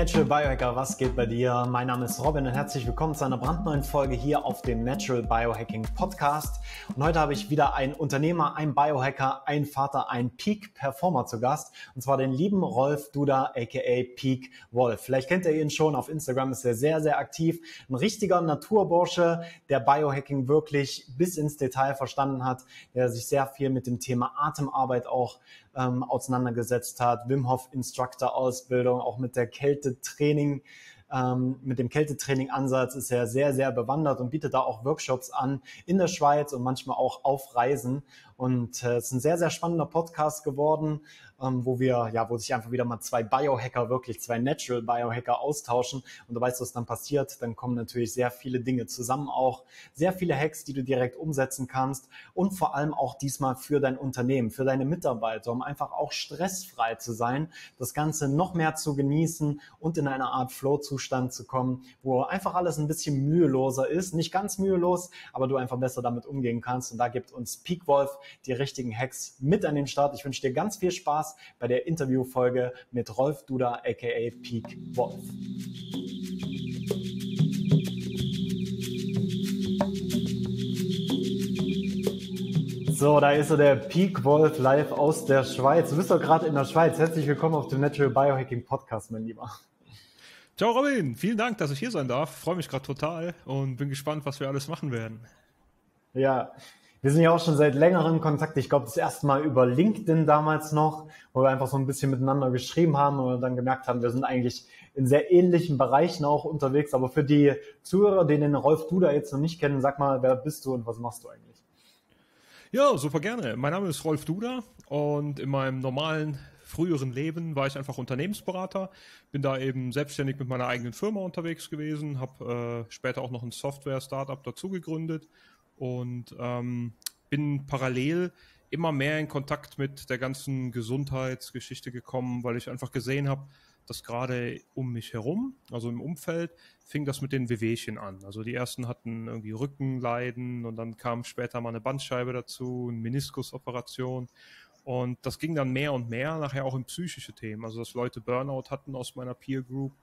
Natural Biohacker, was geht bei dir? Mein Name ist Robin und herzlich willkommen zu einer brandneuen Folge hier auf dem Natural Biohacking Podcast. Und heute habe ich wieder einen Unternehmer, einen Biohacker, einen Vater, einen Peak Performer zu Gast. Und zwar den lieben Rolf Duda, aka Peak Wolf. Vielleicht kennt ihr ihn schon, auf Instagram ist er sehr, sehr aktiv. Ein richtiger Naturbursche, der Biohacking wirklich bis ins Detail verstanden hat, der sich sehr viel mit dem Thema Atemarbeit auch ähm, auseinandergesetzt hat. Wim Hof Instructor Ausbildung, auch mit der Kältetraining ähm, mit dem Kältetraining-Ansatz ist er sehr, sehr bewandert und bietet da auch Workshops an in der Schweiz und manchmal auch auf Reisen. Und äh, es ist ein sehr, sehr spannender Podcast geworden, ähm, wo wir, ja, wo sich einfach wieder mal zwei Biohacker, wirklich zwei Natural Biohacker austauschen. Und du weißt, was dann passiert. Dann kommen natürlich sehr viele Dinge zusammen auch. Sehr viele Hacks, die du direkt umsetzen kannst. Und vor allem auch diesmal für dein Unternehmen, für deine Mitarbeiter, um einfach auch stressfrei zu sein, das Ganze noch mehr zu genießen und in eine Art Flow-Zustand zu kommen, wo einfach alles ein bisschen müheloser ist. Nicht ganz mühelos, aber du einfach besser damit umgehen kannst. Und da gibt uns Peak Wolf die richtigen Hacks mit an den Start. Ich wünsche dir ganz viel Spaß bei der Interviewfolge mit Rolf Duda, aka Peak Wolf. So, da ist so der Peak Wolf live aus der Schweiz. Du bist doch gerade in der Schweiz. Herzlich willkommen auf dem Natural Biohacking Podcast, mein Lieber. Ciao Robin, vielen Dank, dass ich hier sein darf. Freue mich gerade total und bin gespannt, was wir alles machen werden. Ja, wir sind ja auch schon seit längerem Kontakt. Ich glaube, das erste Mal über LinkedIn damals noch, wo wir einfach so ein bisschen miteinander geschrieben haben und dann gemerkt haben, wir sind eigentlich in sehr ähnlichen Bereichen auch unterwegs. Aber für die Zuhörer, denen Rolf Duda jetzt noch nicht kennen, sag mal, wer bist du und was machst du eigentlich? Ja, super gerne. Mein Name ist Rolf Duda und in meinem normalen früheren Leben war ich einfach Unternehmensberater, bin da eben selbstständig mit meiner eigenen Firma unterwegs gewesen, habe äh, später auch noch ein Software-Startup dazu gegründet und ähm, bin parallel immer mehr in Kontakt mit der ganzen Gesundheitsgeschichte gekommen, weil ich einfach gesehen habe, dass gerade um mich herum, also im Umfeld, fing das mit den Wehwehchen an. Also die ersten hatten irgendwie Rückenleiden und dann kam später mal eine Bandscheibe dazu, eine Meniskusoperation. Und das ging dann mehr und mehr, nachher auch in psychische Themen. Also dass Leute Burnout hatten aus meiner Peer Group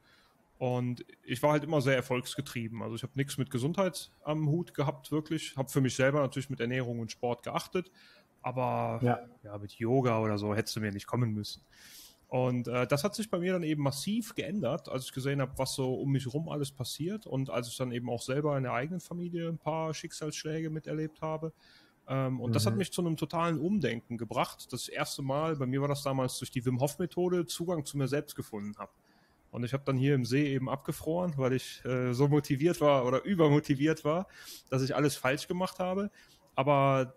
und ich war halt immer sehr erfolgsgetrieben. Also ich habe nichts mit Gesundheit am Hut gehabt, wirklich. Habe für mich selber natürlich mit Ernährung und Sport geachtet. Aber ja. ja mit Yoga oder so hättest du mir nicht kommen müssen. Und äh, das hat sich bei mir dann eben massiv geändert, als ich gesehen habe, was so um mich herum alles passiert und als ich dann eben auch selber in der eigenen Familie ein paar Schicksalsschläge miterlebt habe. Ähm, und mhm. das hat mhm. mich zu einem totalen Umdenken gebracht. Das erste Mal, bei mir war das damals durch die Wim Hof Methode, Zugang zu mir selbst gefunden habe. Und ich habe dann hier im See eben abgefroren, weil ich äh, so motiviert war oder übermotiviert war, dass ich alles falsch gemacht habe. Aber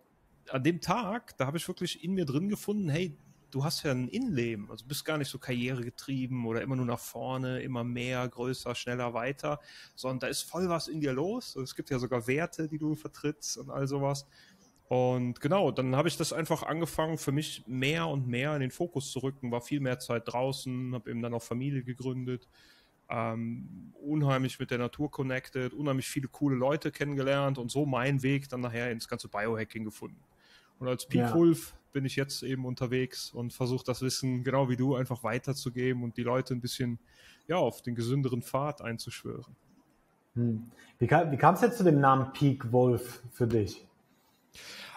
an dem Tag, da habe ich wirklich in mir drin gefunden, hey, du hast ja ein Innenleben, also bist gar nicht so karrieregetrieben oder immer nur nach vorne, immer mehr, größer, schneller, weiter, sondern da ist voll was in dir los. Es gibt ja sogar Werte, die du vertrittst und all sowas. Und genau, dann habe ich das einfach angefangen, für mich mehr und mehr in den Fokus zu rücken, war viel mehr Zeit draußen, habe eben dann auch Familie gegründet, ähm, unheimlich mit der Natur connected, unheimlich viele coole Leute kennengelernt und so meinen Weg dann nachher ins ganze Biohacking gefunden. Und als Peak ja. Wolf bin ich jetzt eben unterwegs und versuche das Wissen genau wie du einfach weiterzugeben und die Leute ein bisschen ja auf den gesünderen Pfad einzuschwören. Hm. Wie kam es jetzt zu dem Namen Peak Wolf für dich?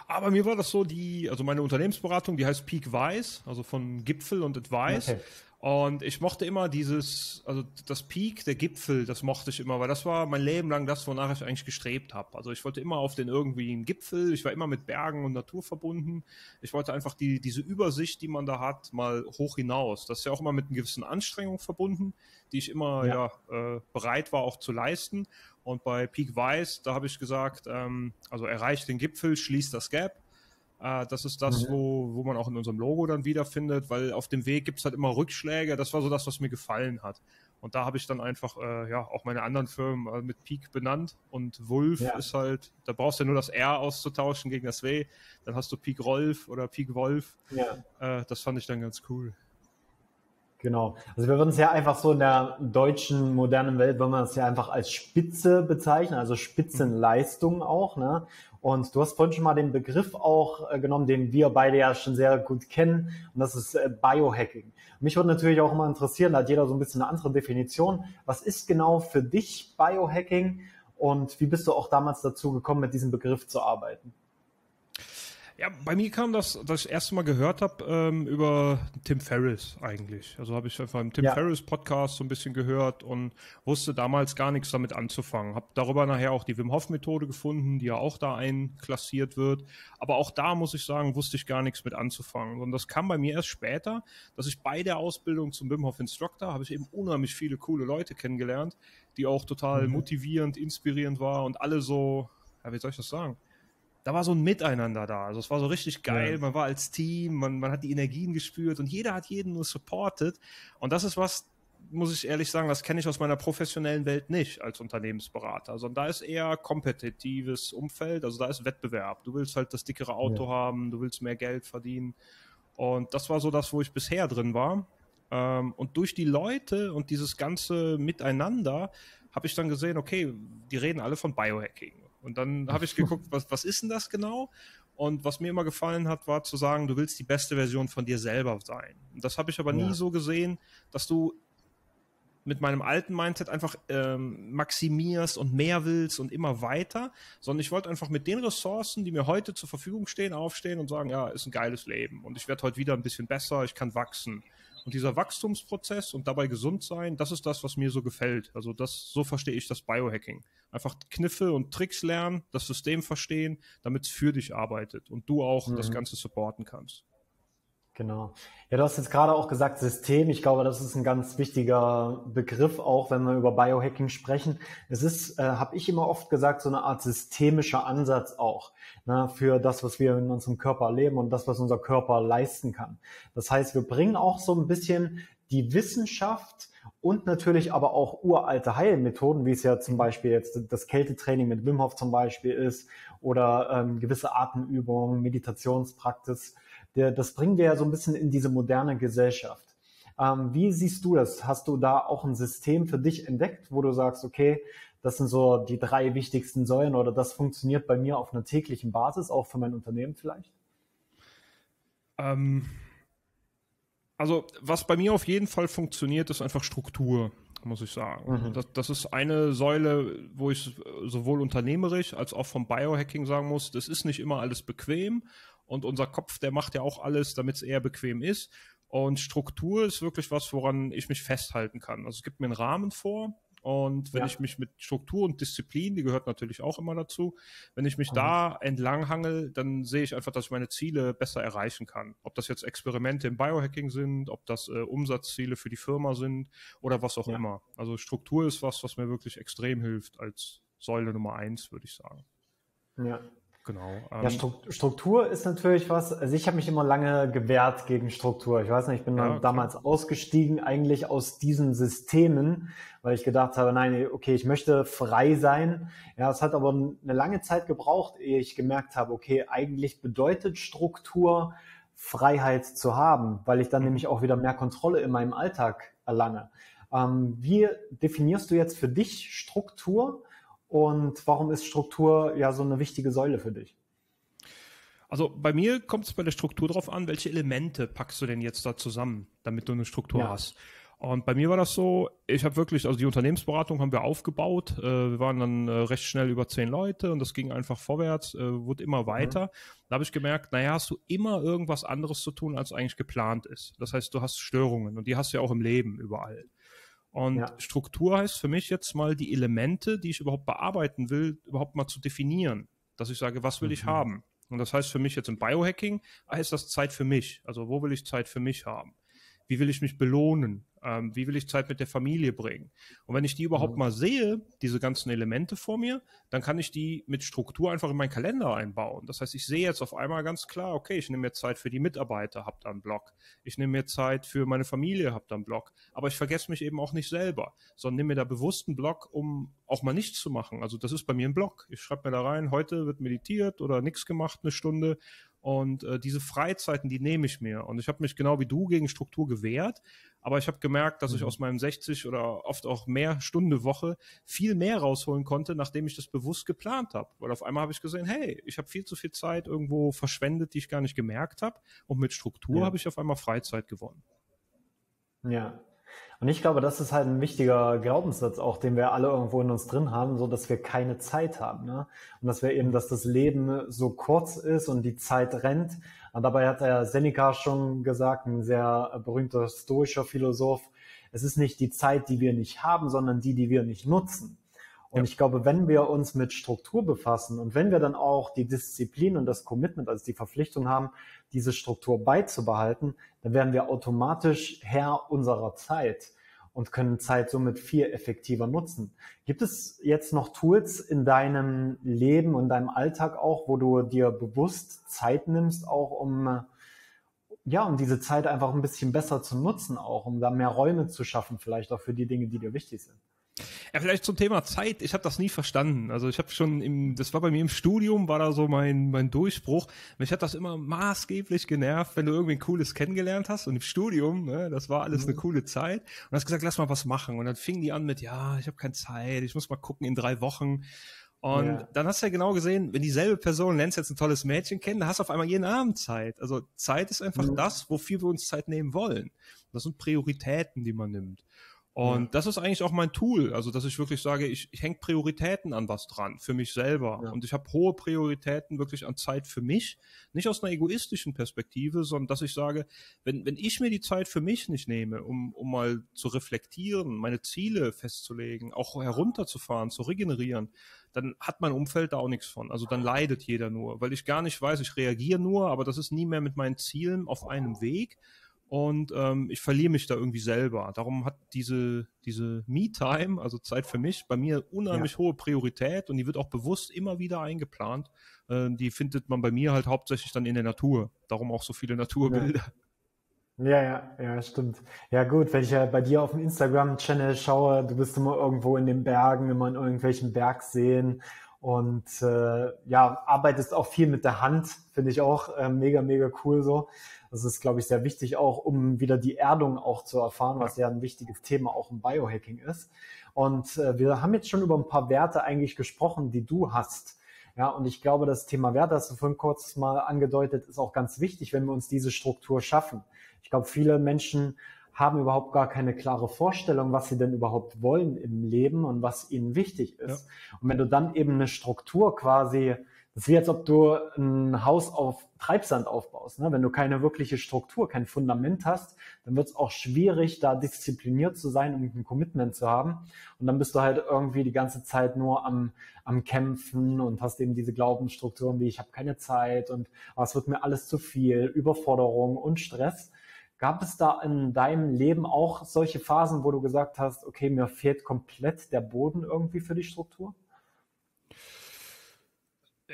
Aber mir war das so, die, also meine Unternehmensberatung, die heißt Peak Wise, also von Gipfel und Advice. Okay. Und ich mochte immer dieses, also das Peak, der Gipfel, das mochte ich immer, weil das war mein Leben lang das, wonach ich eigentlich gestrebt habe. Also ich wollte immer auf den irgendwie einen Gipfel, ich war immer mit Bergen und Natur verbunden. Ich wollte einfach die, diese Übersicht, die man da hat, mal hoch hinaus. Das ist ja auch immer mit einer gewissen Anstrengung verbunden, die ich immer ja. ja äh, bereit war auch zu leisten. Und bei Peak Wise, da habe ich gesagt, ähm, also erreicht den Gipfel, schließt das Gap. Äh, das ist das, mhm. wo, wo man auch in unserem Logo dann wiederfindet, weil auf dem Weg gibt es halt immer Rückschläge. Das war so das, was mir gefallen hat. Und da habe ich dann einfach äh, ja auch meine anderen Firmen äh, mit Peak benannt. Und Wolf ja. ist halt, da brauchst du ja nur das R auszutauschen gegen das W. Dann hast du Peak Rolf oder Peak Wolf. Ja. Äh, das fand ich dann ganz cool. Genau. Also wir würden es ja einfach so in der deutschen modernen Welt, wenn man es ja einfach als Spitze bezeichnen, also Spitzenleistung auch, ne? Und du hast vorhin schon mal den Begriff auch äh, genommen, den wir beide ja schon sehr gut kennen, und das ist äh, Biohacking. Mich würde natürlich auch immer interessieren, da hat jeder so ein bisschen eine andere Definition. Was ist genau für dich Biohacking und wie bist du auch damals dazu gekommen, mit diesem Begriff zu arbeiten? Ja, bei mir kam das, dass ich das erste Mal gehört habe, ähm, über Tim Ferriss eigentlich. Also habe ich einfach im Tim ja. Ferriss Podcast so ein bisschen gehört und wusste damals gar nichts damit anzufangen. Habe darüber nachher auch die Wim Hof Methode gefunden, die ja auch da einklassiert wird. Aber auch da muss ich sagen, wusste ich gar nichts mit anzufangen. Und das kam bei mir erst später, dass ich bei der Ausbildung zum Wim Hof Instructor habe ich eben unheimlich viele coole Leute kennengelernt, die auch total mhm. motivierend, inspirierend war und alle so, ja, wie soll ich das sagen? Da war so ein Miteinander da. Also es war so richtig geil. Ja. Man war als Team, man, man hat die Energien gespürt und jeder hat jeden nur supported. Und das ist was, muss ich ehrlich sagen, das kenne ich aus meiner professionellen Welt nicht als Unternehmensberater. Also da ist eher kompetitives Umfeld, also da ist Wettbewerb. Du willst halt das dickere Auto ja. haben, du willst mehr Geld verdienen. Und das war so das, wo ich bisher drin war. Ähm, und durch die Leute und dieses ganze Miteinander habe ich dann gesehen, okay, die reden alle von Biohacking. Und dann habe ich geguckt, was, was ist denn das genau? Und was mir immer gefallen hat, war zu sagen, du willst die beste Version von dir selber sein. Das habe ich aber ja. nie so gesehen, dass du mit meinem alten Mindset einfach ähm, maximierst und mehr willst und immer weiter, sondern ich wollte einfach mit den Ressourcen, die mir heute zur Verfügung stehen, aufstehen und sagen, ja, ist ein geiles Leben und ich werde heute wieder ein bisschen besser, ich kann wachsen. Und dieser Wachstumsprozess und dabei gesund sein, das ist das, was mir so gefällt. Also das, so verstehe ich das Biohacking. Einfach Kniffe und Tricks lernen, das System verstehen, damit es für dich arbeitet und du auch mhm. das Ganze supporten kannst. Genau. Ja, du hast jetzt gerade auch gesagt System. Ich glaube, das ist ein ganz wichtiger Begriff, auch wenn wir über Biohacking sprechen. Es ist, äh, habe ich immer oft gesagt, so eine Art systemischer Ansatz auch ne, für das, was wir in unserem Körper erleben und das, was unser Körper leisten kann. Das heißt, wir bringen auch so ein bisschen die Wissenschaft und natürlich aber auch uralte Heilmethoden, wie es ja zum Beispiel jetzt das Kältetraining mit Wim Hof zum Beispiel ist oder ähm, gewisse Atemübungen, Meditationspraxis der, das bringen wir ja so ein bisschen in diese moderne Gesellschaft. Ähm, wie siehst du das? Hast du da auch ein System für dich entdeckt, wo du sagst, okay, das sind so die drei wichtigsten Säulen oder das funktioniert bei mir auf einer täglichen Basis, auch für mein Unternehmen vielleicht? Ähm, also, was bei mir auf jeden Fall funktioniert, ist einfach Struktur, muss ich sagen. Mhm. Das, das, ist eine Säule, wo ich sowohl unternehmerisch als auch vom Biohacking sagen muss, das ist nicht immer alles bequem und unser Kopf, der macht ja auch alles, damit es eher bequem ist. Und Struktur ist wirklich was, woran ich mich festhalten kann. Also es gibt mir einen Rahmen vor. Und wenn ja. ich mich mit Struktur und Disziplin, die gehört natürlich auch immer dazu, wenn ich mich mhm. da entlanghangel, dann sehe ich einfach, dass ich meine Ziele besser erreichen kann. Ob das jetzt Experimente im Biohacking sind, ob das äh, Umsatzziele für die Firma sind oder was auch ja. immer. Also Struktur ist was, was mir wirklich extrem hilft als Säule Nummer eins, würde ich sagen. Ja, Genau. Ähm, ja, Struktur ist natürlich was, also ich habe mich immer lange gewehrt gegen Struktur. Ich weiß nicht, ich bin ja, damals ausgestiegen eigentlich aus diesen Systemen, weil ich gedacht habe, nein, okay, ich möchte frei sein. Ja, es hat aber eine lange Zeit gebraucht, ehe ich gemerkt habe, okay, eigentlich bedeutet Struktur Freiheit zu haben, weil ich dann mhm. nämlich auch wieder mehr Kontrolle in meinem Alltag erlange. Ähm, wie definierst du jetzt für dich Struktur? Und warum ist Struktur ja so eine wichtige Säule für dich? Also bei mir kommt es bei der Struktur darauf an, welche Elemente packst du denn jetzt da zusammen, damit du eine Struktur ja. hast. Und bei mir war das so, ich habe wirklich, also die Unternehmensberatung haben wir aufgebaut. Äh, wir waren dann äh, recht schnell über zehn Leute und das ging einfach vorwärts, äh, wurde immer mhm. weiter. Mhm. Da habe ich gemerkt, naja, hast du immer irgendwas anderes zu tun, als eigentlich geplant ist. Das heißt, du hast Störungen und die hast du ja auch im Leben überall. Und ja. Struktur heißt für mich jetzt mal die Elemente, die ich überhaupt bearbeiten will, überhaupt mal zu definieren. Dass ich sage, was will mhm. ich haben? Und das heißt für mich jetzt im Biohacking, heißt das Zeit für mich. Also wo will ich Zeit für mich haben? Wie will ich mich belohnen? Ähm, wie will ich Zeit mit der Familie bringen? Und wenn ich die überhaupt mhm. mal sehe, diese ganzen Elemente vor mir, dann kann ich die mit Struktur einfach in meinen Kalender einbauen. Das heißt, ich sehe jetzt auf einmal ganz klar, okay, ich nehme mir Zeit für die Mitarbeiter, habe da einen Block. Ich nehme mir Zeit für meine Familie, habe da einen Block. Aber ich vergesse mich eben auch nicht selber, sondern nehme mir da bewusst einen Block, um auch mal nichts zu machen. Also das ist bei mir ein Block. Ich schreibe mir da rein, heute wird meditiert oder nichts gemacht, eine Stunde. Und äh, diese Freizeiten, die nehme ich mir. Und ich habe mich genau wie du gegen Struktur gewehrt. Aber ich habe gemerkt, dass mhm. ich aus meinem 60 oder oft auch mehr Stunde Woche viel mehr rausholen konnte, nachdem ich das bewusst geplant habe. Weil auf einmal habe ich gesehen, hey, ich habe viel zu viel Zeit irgendwo verschwendet, die ich gar nicht gemerkt habe. Und mit Struktur ja. habe ich auf einmal Freizeit gewonnen. Ja, und ich glaube, das ist halt ein wichtiger Glaubenssatz auch, den wir alle irgendwo in uns drin haben, so dass wir keine Zeit haben. Ne? Und dass wir eben, dass das Leben so kurz ist und die Zeit rennt. Und dabei hat der Seneca schon gesagt, ein sehr berühmter stoischer Philosoph, es ist nicht die Zeit, die wir nicht haben, sondern die, die wir nicht nutzen. Und ja. ich glaube, wenn wir uns mit Struktur befassen und wenn wir dann auch die Disziplin und das Commitment, also die Verpflichtung haben, diese Struktur beizubehalten, dann werden wir automatisch Herr unserer Zeit und können Zeit somit viel effektiver nutzen. Gibt es jetzt noch Tools in deinem Leben und deinem Alltag auch, wo du dir bewusst Zeit nimmst, auch um ja, um diese Zeit einfach ein bisschen besser zu nutzen, auch um da mehr Räume zu schaffen, vielleicht auch für die Dinge, die dir wichtig sind? Ja, vielleicht zum Thema Zeit. Ich habe das nie verstanden. Also ich habe schon im, das war bei mir im Studium, war da so mein mein Durchbruch. Mich hat das immer maßgeblich genervt, wenn du irgendwie ein cooles kennengelernt hast und im Studium, ne, das war alles mhm. eine coole Zeit. Und hast gesagt, lass mal was machen. Und dann fingen die an mit, ja, ich habe keine Zeit, ich muss mal gucken in drei Wochen. Und ja. dann hast du ja genau gesehen, wenn dieselbe Person, nennst jetzt ein tolles Mädchen kennen, da hast du auf einmal jeden Abend Zeit. Also Zeit ist einfach mhm. das, wofür wir uns Zeit nehmen wollen. Das sind Prioritäten, die man nimmt. Und ja. das ist eigentlich auch mein Tool, also dass ich wirklich sage, ich, ich hänge Prioritäten an was dran, für mich selber. Ja. Und ich habe hohe Prioritäten wirklich an Zeit für mich, nicht aus einer egoistischen Perspektive, sondern dass ich sage, wenn, wenn ich mir die Zeit für mich nicht nehme, um, um mal zu reflektieren, meine Ziele festzulegen, auch herunterzufahren, zu regenerieren, dann hat mein Umfeld da auch nichts von. Also dann leidet jeder nur, weil ich gar nicht weiß, ich reagiere nur, aber das ist nie mehr mit meinen Zielen auf einem Weg und ähm, ich verliere mich da irgendwie selber. Darum hat diese, diese Me-Time, also Zeit für mich, bei mir unheimlich ja. hohe Priorität und die wird auch bewusst immer wieder eingeplant. Äh, die findet man bei mir halt hauptsächlich dann in der Natur. Darum auch so viele Naturbilder. Ja. Ja, ja, ja, stimmt. Ja, gut, wenn ich ja bei dir auf dem Instagram-Channel schaue, du bist immer irgendwo in den Bergen, immer in irgendwelchen Bergseen und äh, ja, arbeitest auch viel mit der Hand, finde ich auch äh, mega, mega cool so. Das ist, glaube ich, sehr wichtig auch, um wieder die Erdung auch zu erfahren, was ja ein wichtiges Thema auch im Biohacking ist. Und äh, wir haben jetzt schon über ein paar Werte eigentlich gesprochen, die du hast. Ja, und ich glaube, das Thema Werte, hast du vorhin kurz mal angedeutet, ist auch ganz wichtig, wenn wir uns diese Struktur schaffen. Ich glaube, viele Menschen haben überhaupt gar keine klare Vorstellung, was sie denn überhaupt wollen im Leben und was ihnen wichtig ist. Ja. Und wenn du dann eben eine Struktur quasi das ist wie als ob du ein Haus auf Treibsand aufbaust. Ne? Wenn du keine wirkliche Struktur, kein Fundament hast, dann wird es auch schwierig, da diszipliniert zu sein und ein Commitment zu haben. Und dann bist du halt irgendwie die ganze Zeit nur am, am Kämpfen und hast eben diese Glaubensstrukturen wie ich habe keine Zeit und oh, es wird mir alles zu viel, Überforderung und Stress. Gab es da in deinem Leben auch solche Phasen, wo du gesagt hast, okay, mir fehlt komplett der Boden irgendwie für die Struktur?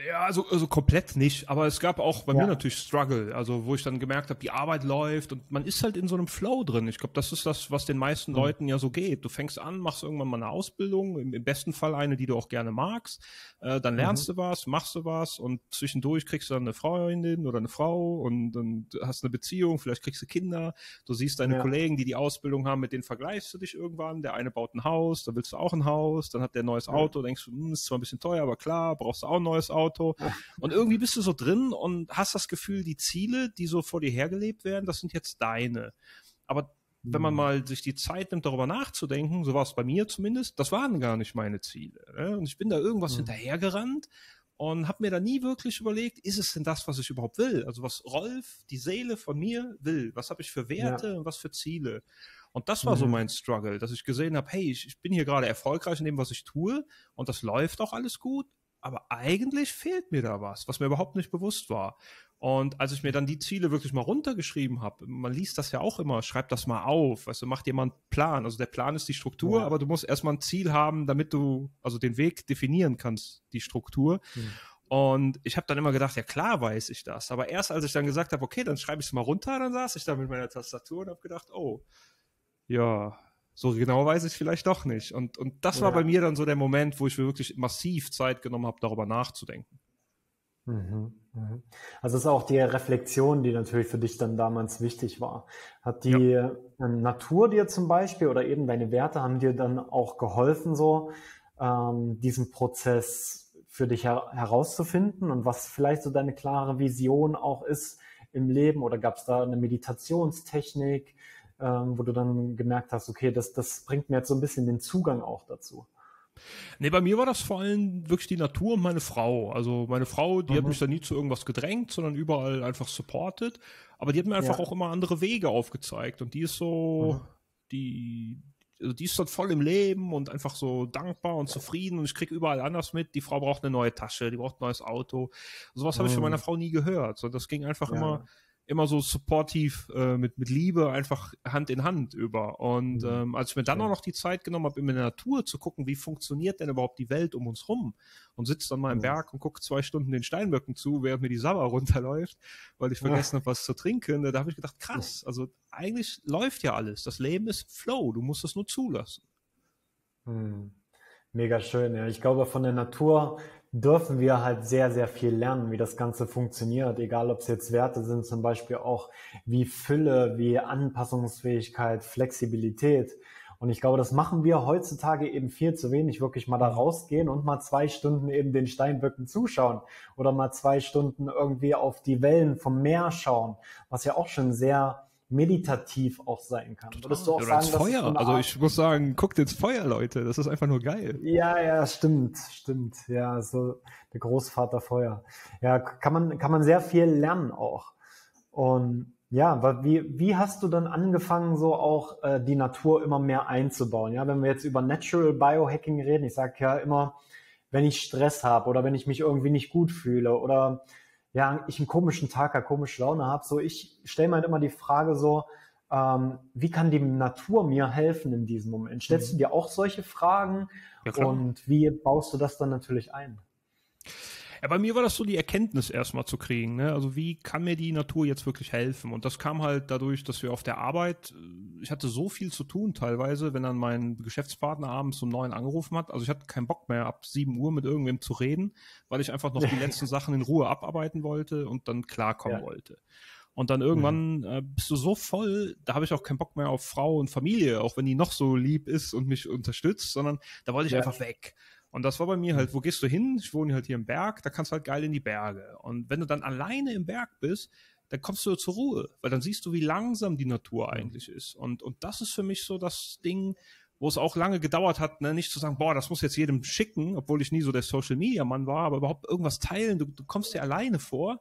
Ja, also, also komplett nicht, aber es gab auch bei ja. mir natürlich Struggle, also wo ich dann gemerkt habe, die Arbeit läuft und man ist halt in so einem Flow drin. Ich glaube, das ist das, was den meisten mhm. Leuten ja so geht. Du fängst an, machst irgendwann mal eine Ausbildung, im, im besten Fall eine, die du auch gerne magst, äh, dann lernst mhm. du was, machst du was und zwischendurch kriegst du dann eine Freundin oder eine Frau und, und hast eine Beziehung, vielleicht kriegst du Kinder, du siehst deine ja. Kollegen, die die Ausbildung haben, mit denen vergleichst du dich irgendwann, der eine baut ein Haus, dann willst du auch ein Haus, dann hat der ein neues Auto, denkst du, hm, ist zwar ein bisschen teuer, aber klar, brauchst du auch ein neues Auto Auto. Und irgendwie bist du so drin und hast das Gefühl, die Ziele, die so vor dir hergelebt werden, das sind jetzt deine. Aber wenn man mhm. mal sich die Zeit nimmt, darüber nachzudenken, so war es bei mir zumindest, das waren gar nicht meine Ziele. Ne? Und ich bin da irgendwas mhm. hinterhergerannt und habe mir da nie wirklich überlegt, ist es denn das, was ich überhaupt will? Also was Rolf, die Seele von mir will? Was habe ich für Werte ja. und was für Ziele? Und das war mhm. so mein Struggle, dass ich gesehen habe, hey, ich, ich bin hier gerade erfolgreich in dem, was ich tue und das läuft auch alles gut, aber eigentlich fehlt mir da was, was mir überhaupt nicht bewusst war. Und als ich mir dann die Ziele wirklich mal runtergeschrieben habe, man liest das ja auch immer, schreib das mal auf, weißt du, mach dir mal einen Plan. Also der Plan ist die Struktur, ja. aber du musst erstmal ein Ziel haben, damit du also den Weg definieren kannst, die Struktur. Mhm. Und ich habe dann immer gedacht, ja klar weiß ich das. Aber erst als ich dann gesagt habe, okay, dann schreibe ich es mal runter, dann saß ich da mit meiner Tastatur und habe gedacht, oh, ja, so genau weiß ich vielleicht doch nicht. Und, und das ja. war bei mir dann so der Moment, wo ich mir wirklich massiv Zeit genommen habe, darüber nachzudenken. Mhm, mhm. Also es ist auch die Reflexion, die natürlich für dich dann damals wichtig war. Hat die ja. Ähm, Natur dir zum Beispiel oder eben deine Werte haben dir dann auch geholfen, so ähm, diesen Prozess für dich her herauszufinden und was vielleicht so deine klare Vision auch ist im Leben? Oder gab es da eine Meditationstechnik, ähm, wo du dann gemerkt hast, okay, das, das bringt mir jetzt so ein bisschen den Zugang auch dazu? Nee, bei mir war das vor allem wirklich die Natur und meine Frau. Also meine Frau, die mhm. hat mich da nie zu irgendwas gedrängt, sondern überall einfach supported. Aber die hat mir einfach ja. auch immer andere Wege aufgezeigt. Und die ist so, mhm. die, also die ist dort voll im Leben und einfach so dankbar und zufrieden und ich kriege überall anders mit. Die Frau braucht eine neue Tasche, die braucht ein neues Auto. Sowas habe ich von meiner mhm. Frau nie gehört. So, das ging einfach ja. immer immer so supportiv äh, mit, mit Liebe einfach Hand in Hand über. Und mhm. ähm, als ich mir dann auch noch die Zeit genommen habe, in der Natur zu gucken, wie funktioniert denn überhaupt die Welt um uns rum und sitze dann mal im mhm. Berg und gucke zwei Stunden den Steinböcken zu, während mir die Sauer runterläuft, weil ich vergessen ja. habe, was zu trinken. Da habe ich gedacht, krass, also eigentlich läuft ja alles. Das Leben ist Flow, du musst es nur zulassen. Mhm. Mega schön, ja. Ich glaube, von der Natur dürfen wir halt sehr, sehr viel lernen, wie das Ganze funktioniert, egal ob es jetzt Werte sind, zum Beispiel auch wie Fülle, wie Anpassungsfähigkeit, Flexibilität. Und ich glaube, das machen wir heutzutage eben viel zu wenig, wirklich mal da rausgehen und mal zwei Stunden eben den Steinböcken zuschauen oder mal zwei Stunden irgendwie auf die Wellen vom Meer schauen, was ja auch schon sehr meditativ auch sein kann. Würdest du auch Oder sagen, Feuer. also ich muss sagen, guckt ins Feuer, Leute. Das ist einfach nur geil. Ja, ja, stimmt, stimmt. Ja, so der Großvater Feuer. Ja, kann man, kann man sehr viel lernen auch. Und ja, wie, wie hast du dann angefangen, so auch äh, die Natur immer mehr einzubauen? Ja, wenn wir jetzt über Natural Biohacking reden, ich sage ja immer, wenn ich Stress habe oder wenn ich mich irgendwie nicht gut fühle oder ja, ich einen komischen Tag habe, komische Laune habe, so ich stelle mir halt immer die Frage so, ähm, wie kann die Natur mir helfen in diesem Moment? Stellst mhm. du dir auch solche Fragen ja, und wie baust du das dann natürlich ein? Ja, bei mir war das so die Erkenntnis erstmal zu kriegen. Ne? Also wie kann mir die Natur jetzt wirklich helfen? Und das kam halt dadurch, dass wir auf der Arbeit, äh, ich hatte so viel zu tun teilweise, wenn dann mein Geschäftspartner abends um neun angerufen hat. Also ich hatte keinen Bock mehr, ab sieben Uhr mit irgendwem zu reden, weil ich einfach noch die letzten Sachen in Ruhe abarbeiten wollte und dann klarkommen ja. wollte. Und dann irgendwann mhm. äh, bist du so voll, da habe ich auch keinen Bock mehr auf Frau und Familie, auch wenn die noch so lieb ist und mich unterstützt, sondern da wollte ich ja. einfach weg. Und das war bei mir halt, wo gehst du hin? Ich wohne halt hier im Berg, da kannst du halt geil in die Berge. Und wenn du dann alleine im Berg bist, dann kommst du zur Ruhe, weil dann siehst du, wie langsam die Natur eigentlich ist. Und, und das ist für mich so das Ding, wo es auch lange gedauert hat, ne, nicht zu sagen, boah, das muss jetzt jedem schicken, obwohl ich nie so der Social Media Mann war, aber überhaupt irgendwas teilen. Du, du kommst dir alleine vor,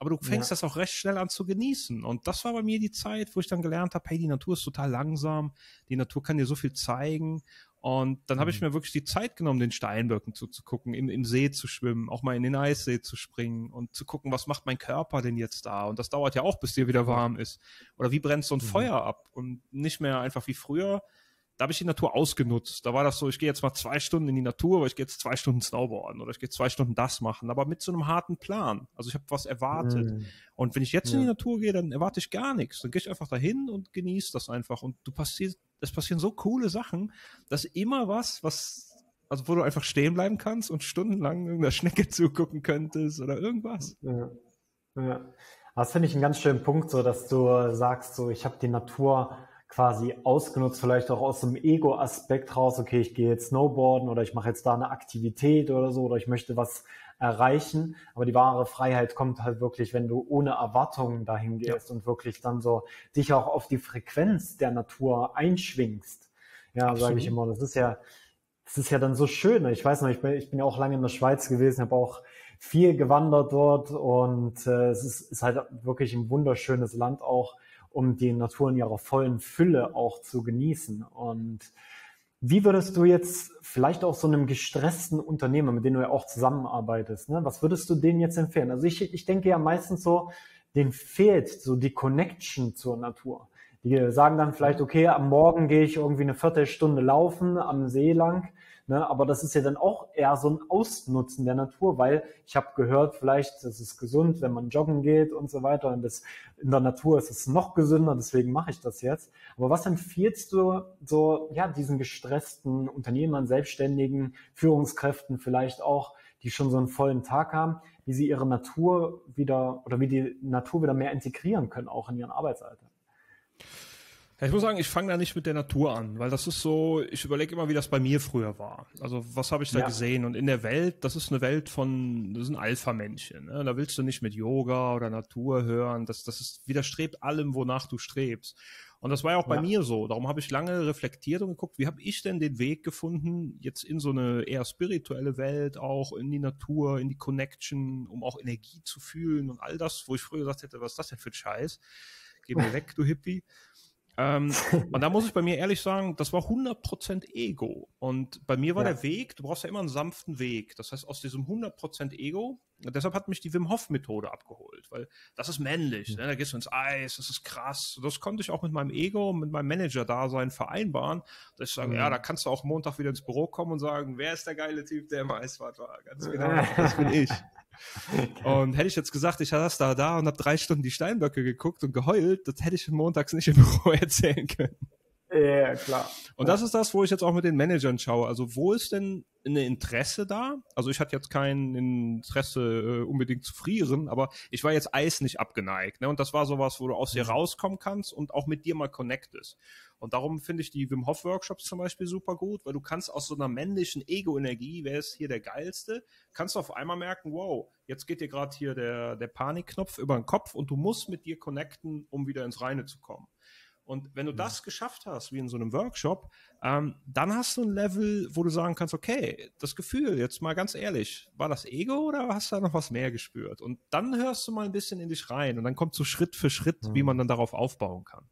aber du fängst ja. das auch recht schnell an zu genießen. Und das war bei mir die Zeit, wo ich dann gelernt habe, hey, die Natur ist total langsam, die Natur kann dir so viel zeigen und dann habe ich mhm. mir wirklich die Zeit genommen, den Steinböcken zuzugucken, im, im See zu schwimmen, auch mal in den Eissee zu springen und zu gucken, was macht mein Körper denn jetzt da? Und das dauert ja auch, bis dir wieder warm ist. Oder wie brennt so ein mhm. Feuer ab? Und nicht mehr einfach wie früher. Da habe ich die Natur ausgenutzt. Da war das so, ich gehe jetzt mal zwei Stunden in die Natur, aber ich gehe jetzt zwei Stunden Snowboarden oder ich gehe zwei Stunden das machen, aber mit so einem harten Plan. Also ich habe was erwartet. Mhm. Und wenn ich jetzt ja. in die Natur gehe, dann erwarte ich gar nichts. Dann gehe ich einfach dahin und genieße das einfach. Und du passierst es passieren so coole Sachen, dass immer was, was, also wo du einfach stehen bleiben kannst und stundenlang irgendeiner Schnecke zugucken könntest oder irgendwas. Ja. ja. Das finde ich einen ganz schönen Punkt, so dass du sagst, so ich habe die Natur quasi ausgenutzt, vielleicht auch aus dem Ego-Aspekt raus, okay, ich gehe jetzt Snowboarden oder ich mache jetzt da eine Aktivität oder so oder ich möchte was erreichen. Aber die wahre Freiheit kommt halt wirklich, wenn du ohne Erwartungen dahin gehst ja. und wirklich dann so dich auch auf die Frequenz der Natur einschwingst. Ja, sage ich immer. Das ist ja, das ist ja dann so schön. Ich weiß noch, ich bin, ich bin ja auch lange in der Schweiz gewesen, habe auch viel gewandert dort und äh, es ist, ist halt wirklich ein wunderschönes Land auch, um die Natur in ihrer vollen Fülle auch zu genießen. Und wie würdest du jetzt vielleicht auch so einem gestressten Unternehmer, mit dem du ja auch zusammenarbeitest, ne, was würdest du denen jetzt empfehlen? Also ich, ich denke ja meistens so, denen fehlt so die Connection zur Natur. Die sagen dann vielleicht, okay, am Morgen gehe ich irgendwie eine Viertelstunde laufen am See lang Ne? Aber das ist ja dann auch eher so ein Ausnutzen der Natur, weil ich habe gehört, vielleicht das ist gesund, wenn man joggen geht und so weiter. Und das, in der Natur ist es noch gesünder, deswegen mache ich das jetzt. Aber was empfiehlst du so ja diesen gestressten Unternehmern, Selbstständigen, Führungskräften vielleicht auch, die schon so einen vollen Tag haben, wie sie ihre Natur wieder oder wie die Natur wieder mehr integrieren können, auch in ihren Arbeitsalltag. Ja, ich muss sagen, ich fange da nicht mit der Natur an, weil das ist so, ich überlege immer, wie das bei mir früher war. Also was habe ich da ja. gesehen? Und in der Welt, das ist eine Welt von, das sind Alpha-Männchen. Ne? Da willst du nicht mit Yoga oder Natur hören. Das, das ist, widerstrebt allem, wonach du strebst. Und das war ja auch bei ja. mir so. Darum habe ich lange reflektiert und geguckt, wie habe ich denn den Weg gefunden, jetzt in so eine eher spirituelle Welt, auch in die Natur, in die Connection, um auch Energie zu fühlen und all das, wo ich früher gesagt hätte, was ist das denn für ein Scheiß? Geh mir weg, du Hippie. Ähm, und da muss ich bei mir ehrlich sagen, das war 100% Ego. Und bei mir war ja. der Weg, du brauchst ja immer einen sanften Weg. Das heißt, aus diesem 100% Ego, deshalb hat mich die Wim Hof Methode abgeholt, weil das ist männlich. Mhm. Ne? Da gehst du ins Eis, das ist krass. Das konnte ich auch mit meinem Ego, mit meinem Manager-Dasein vereinbaren, dass ich sage, mhm. ja, da kannst du auch Montag wieder ins Büro kommen und sagen, wer ist der geile Typ, der im Eisbad war? Ganz genau, das bin ich. Und hätte ich jetzt gesagt, ich saß da da und habe drei Stunden die Steinböcke geguckt und geheult, das hätte ich montags nicht im Büro erzählen können. Ja, klar. Und das ist das, wo ich jetzt auch mit den Managern schaue. Also wo ist denn ein Interesse da? Also ich hatte jetzt kein Interesse äh, unbedingt zu frieren, aber ich war jetzt Eis nicht abgeneigt. Ne? Und das war sowas, wo du aus dir mhm. rauskommen kannst und auch mit dir mal connectest. Und darum finde ich die Wim Hof Workshops zum Beispiel super gut, weil du kannst aus so einer männlichen Ego-Energie, wer ist hier der geilste, kannst du auf einmal merken, wow, jetzt geht dir gerade hier der, der Panikknopf über den Kopf und du musst mit dir connecten, um wieder ins Reine zu kommen. Und wenn du das geschafft hast, wie in so einem Workshop, ähm, dann hast du ein Level, wo du sagen kannst, okay, das Gefühl, jetzt mal ganz ehrlich, war das Ego oder hast du da noch was mehr gespürt? Und dann hörst du mal ein bisschen in dich rein und dann kommt so Schritt für Schritt, mhm. wie man dann darauf aufbauen kann.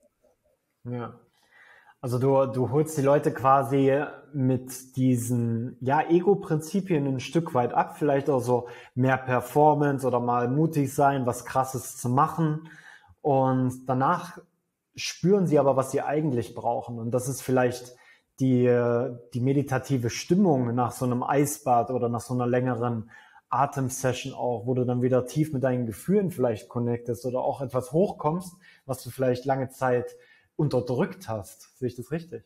Ja. Also du, du holst die Leute quasi mit diesen ja, Ego-Prinzipien ein Stück weit ab, vielleicht auch so mehr Performance oder mal mutig sein, was krasses zu machen. Und danach spüren sie aber, was sie eigentlich brauchen. Und das ist vielleicht die, die meditative Stimmung nach so einem Eisbad oder nach so einer längeren Atemsession auch, wo du dann wieder tief mit deinen Gefühlen vielleicht connectest oder auch etwas hochkommst, was du vielleicht lange Zeit unterdrückt hast. Sehe ich das richtig?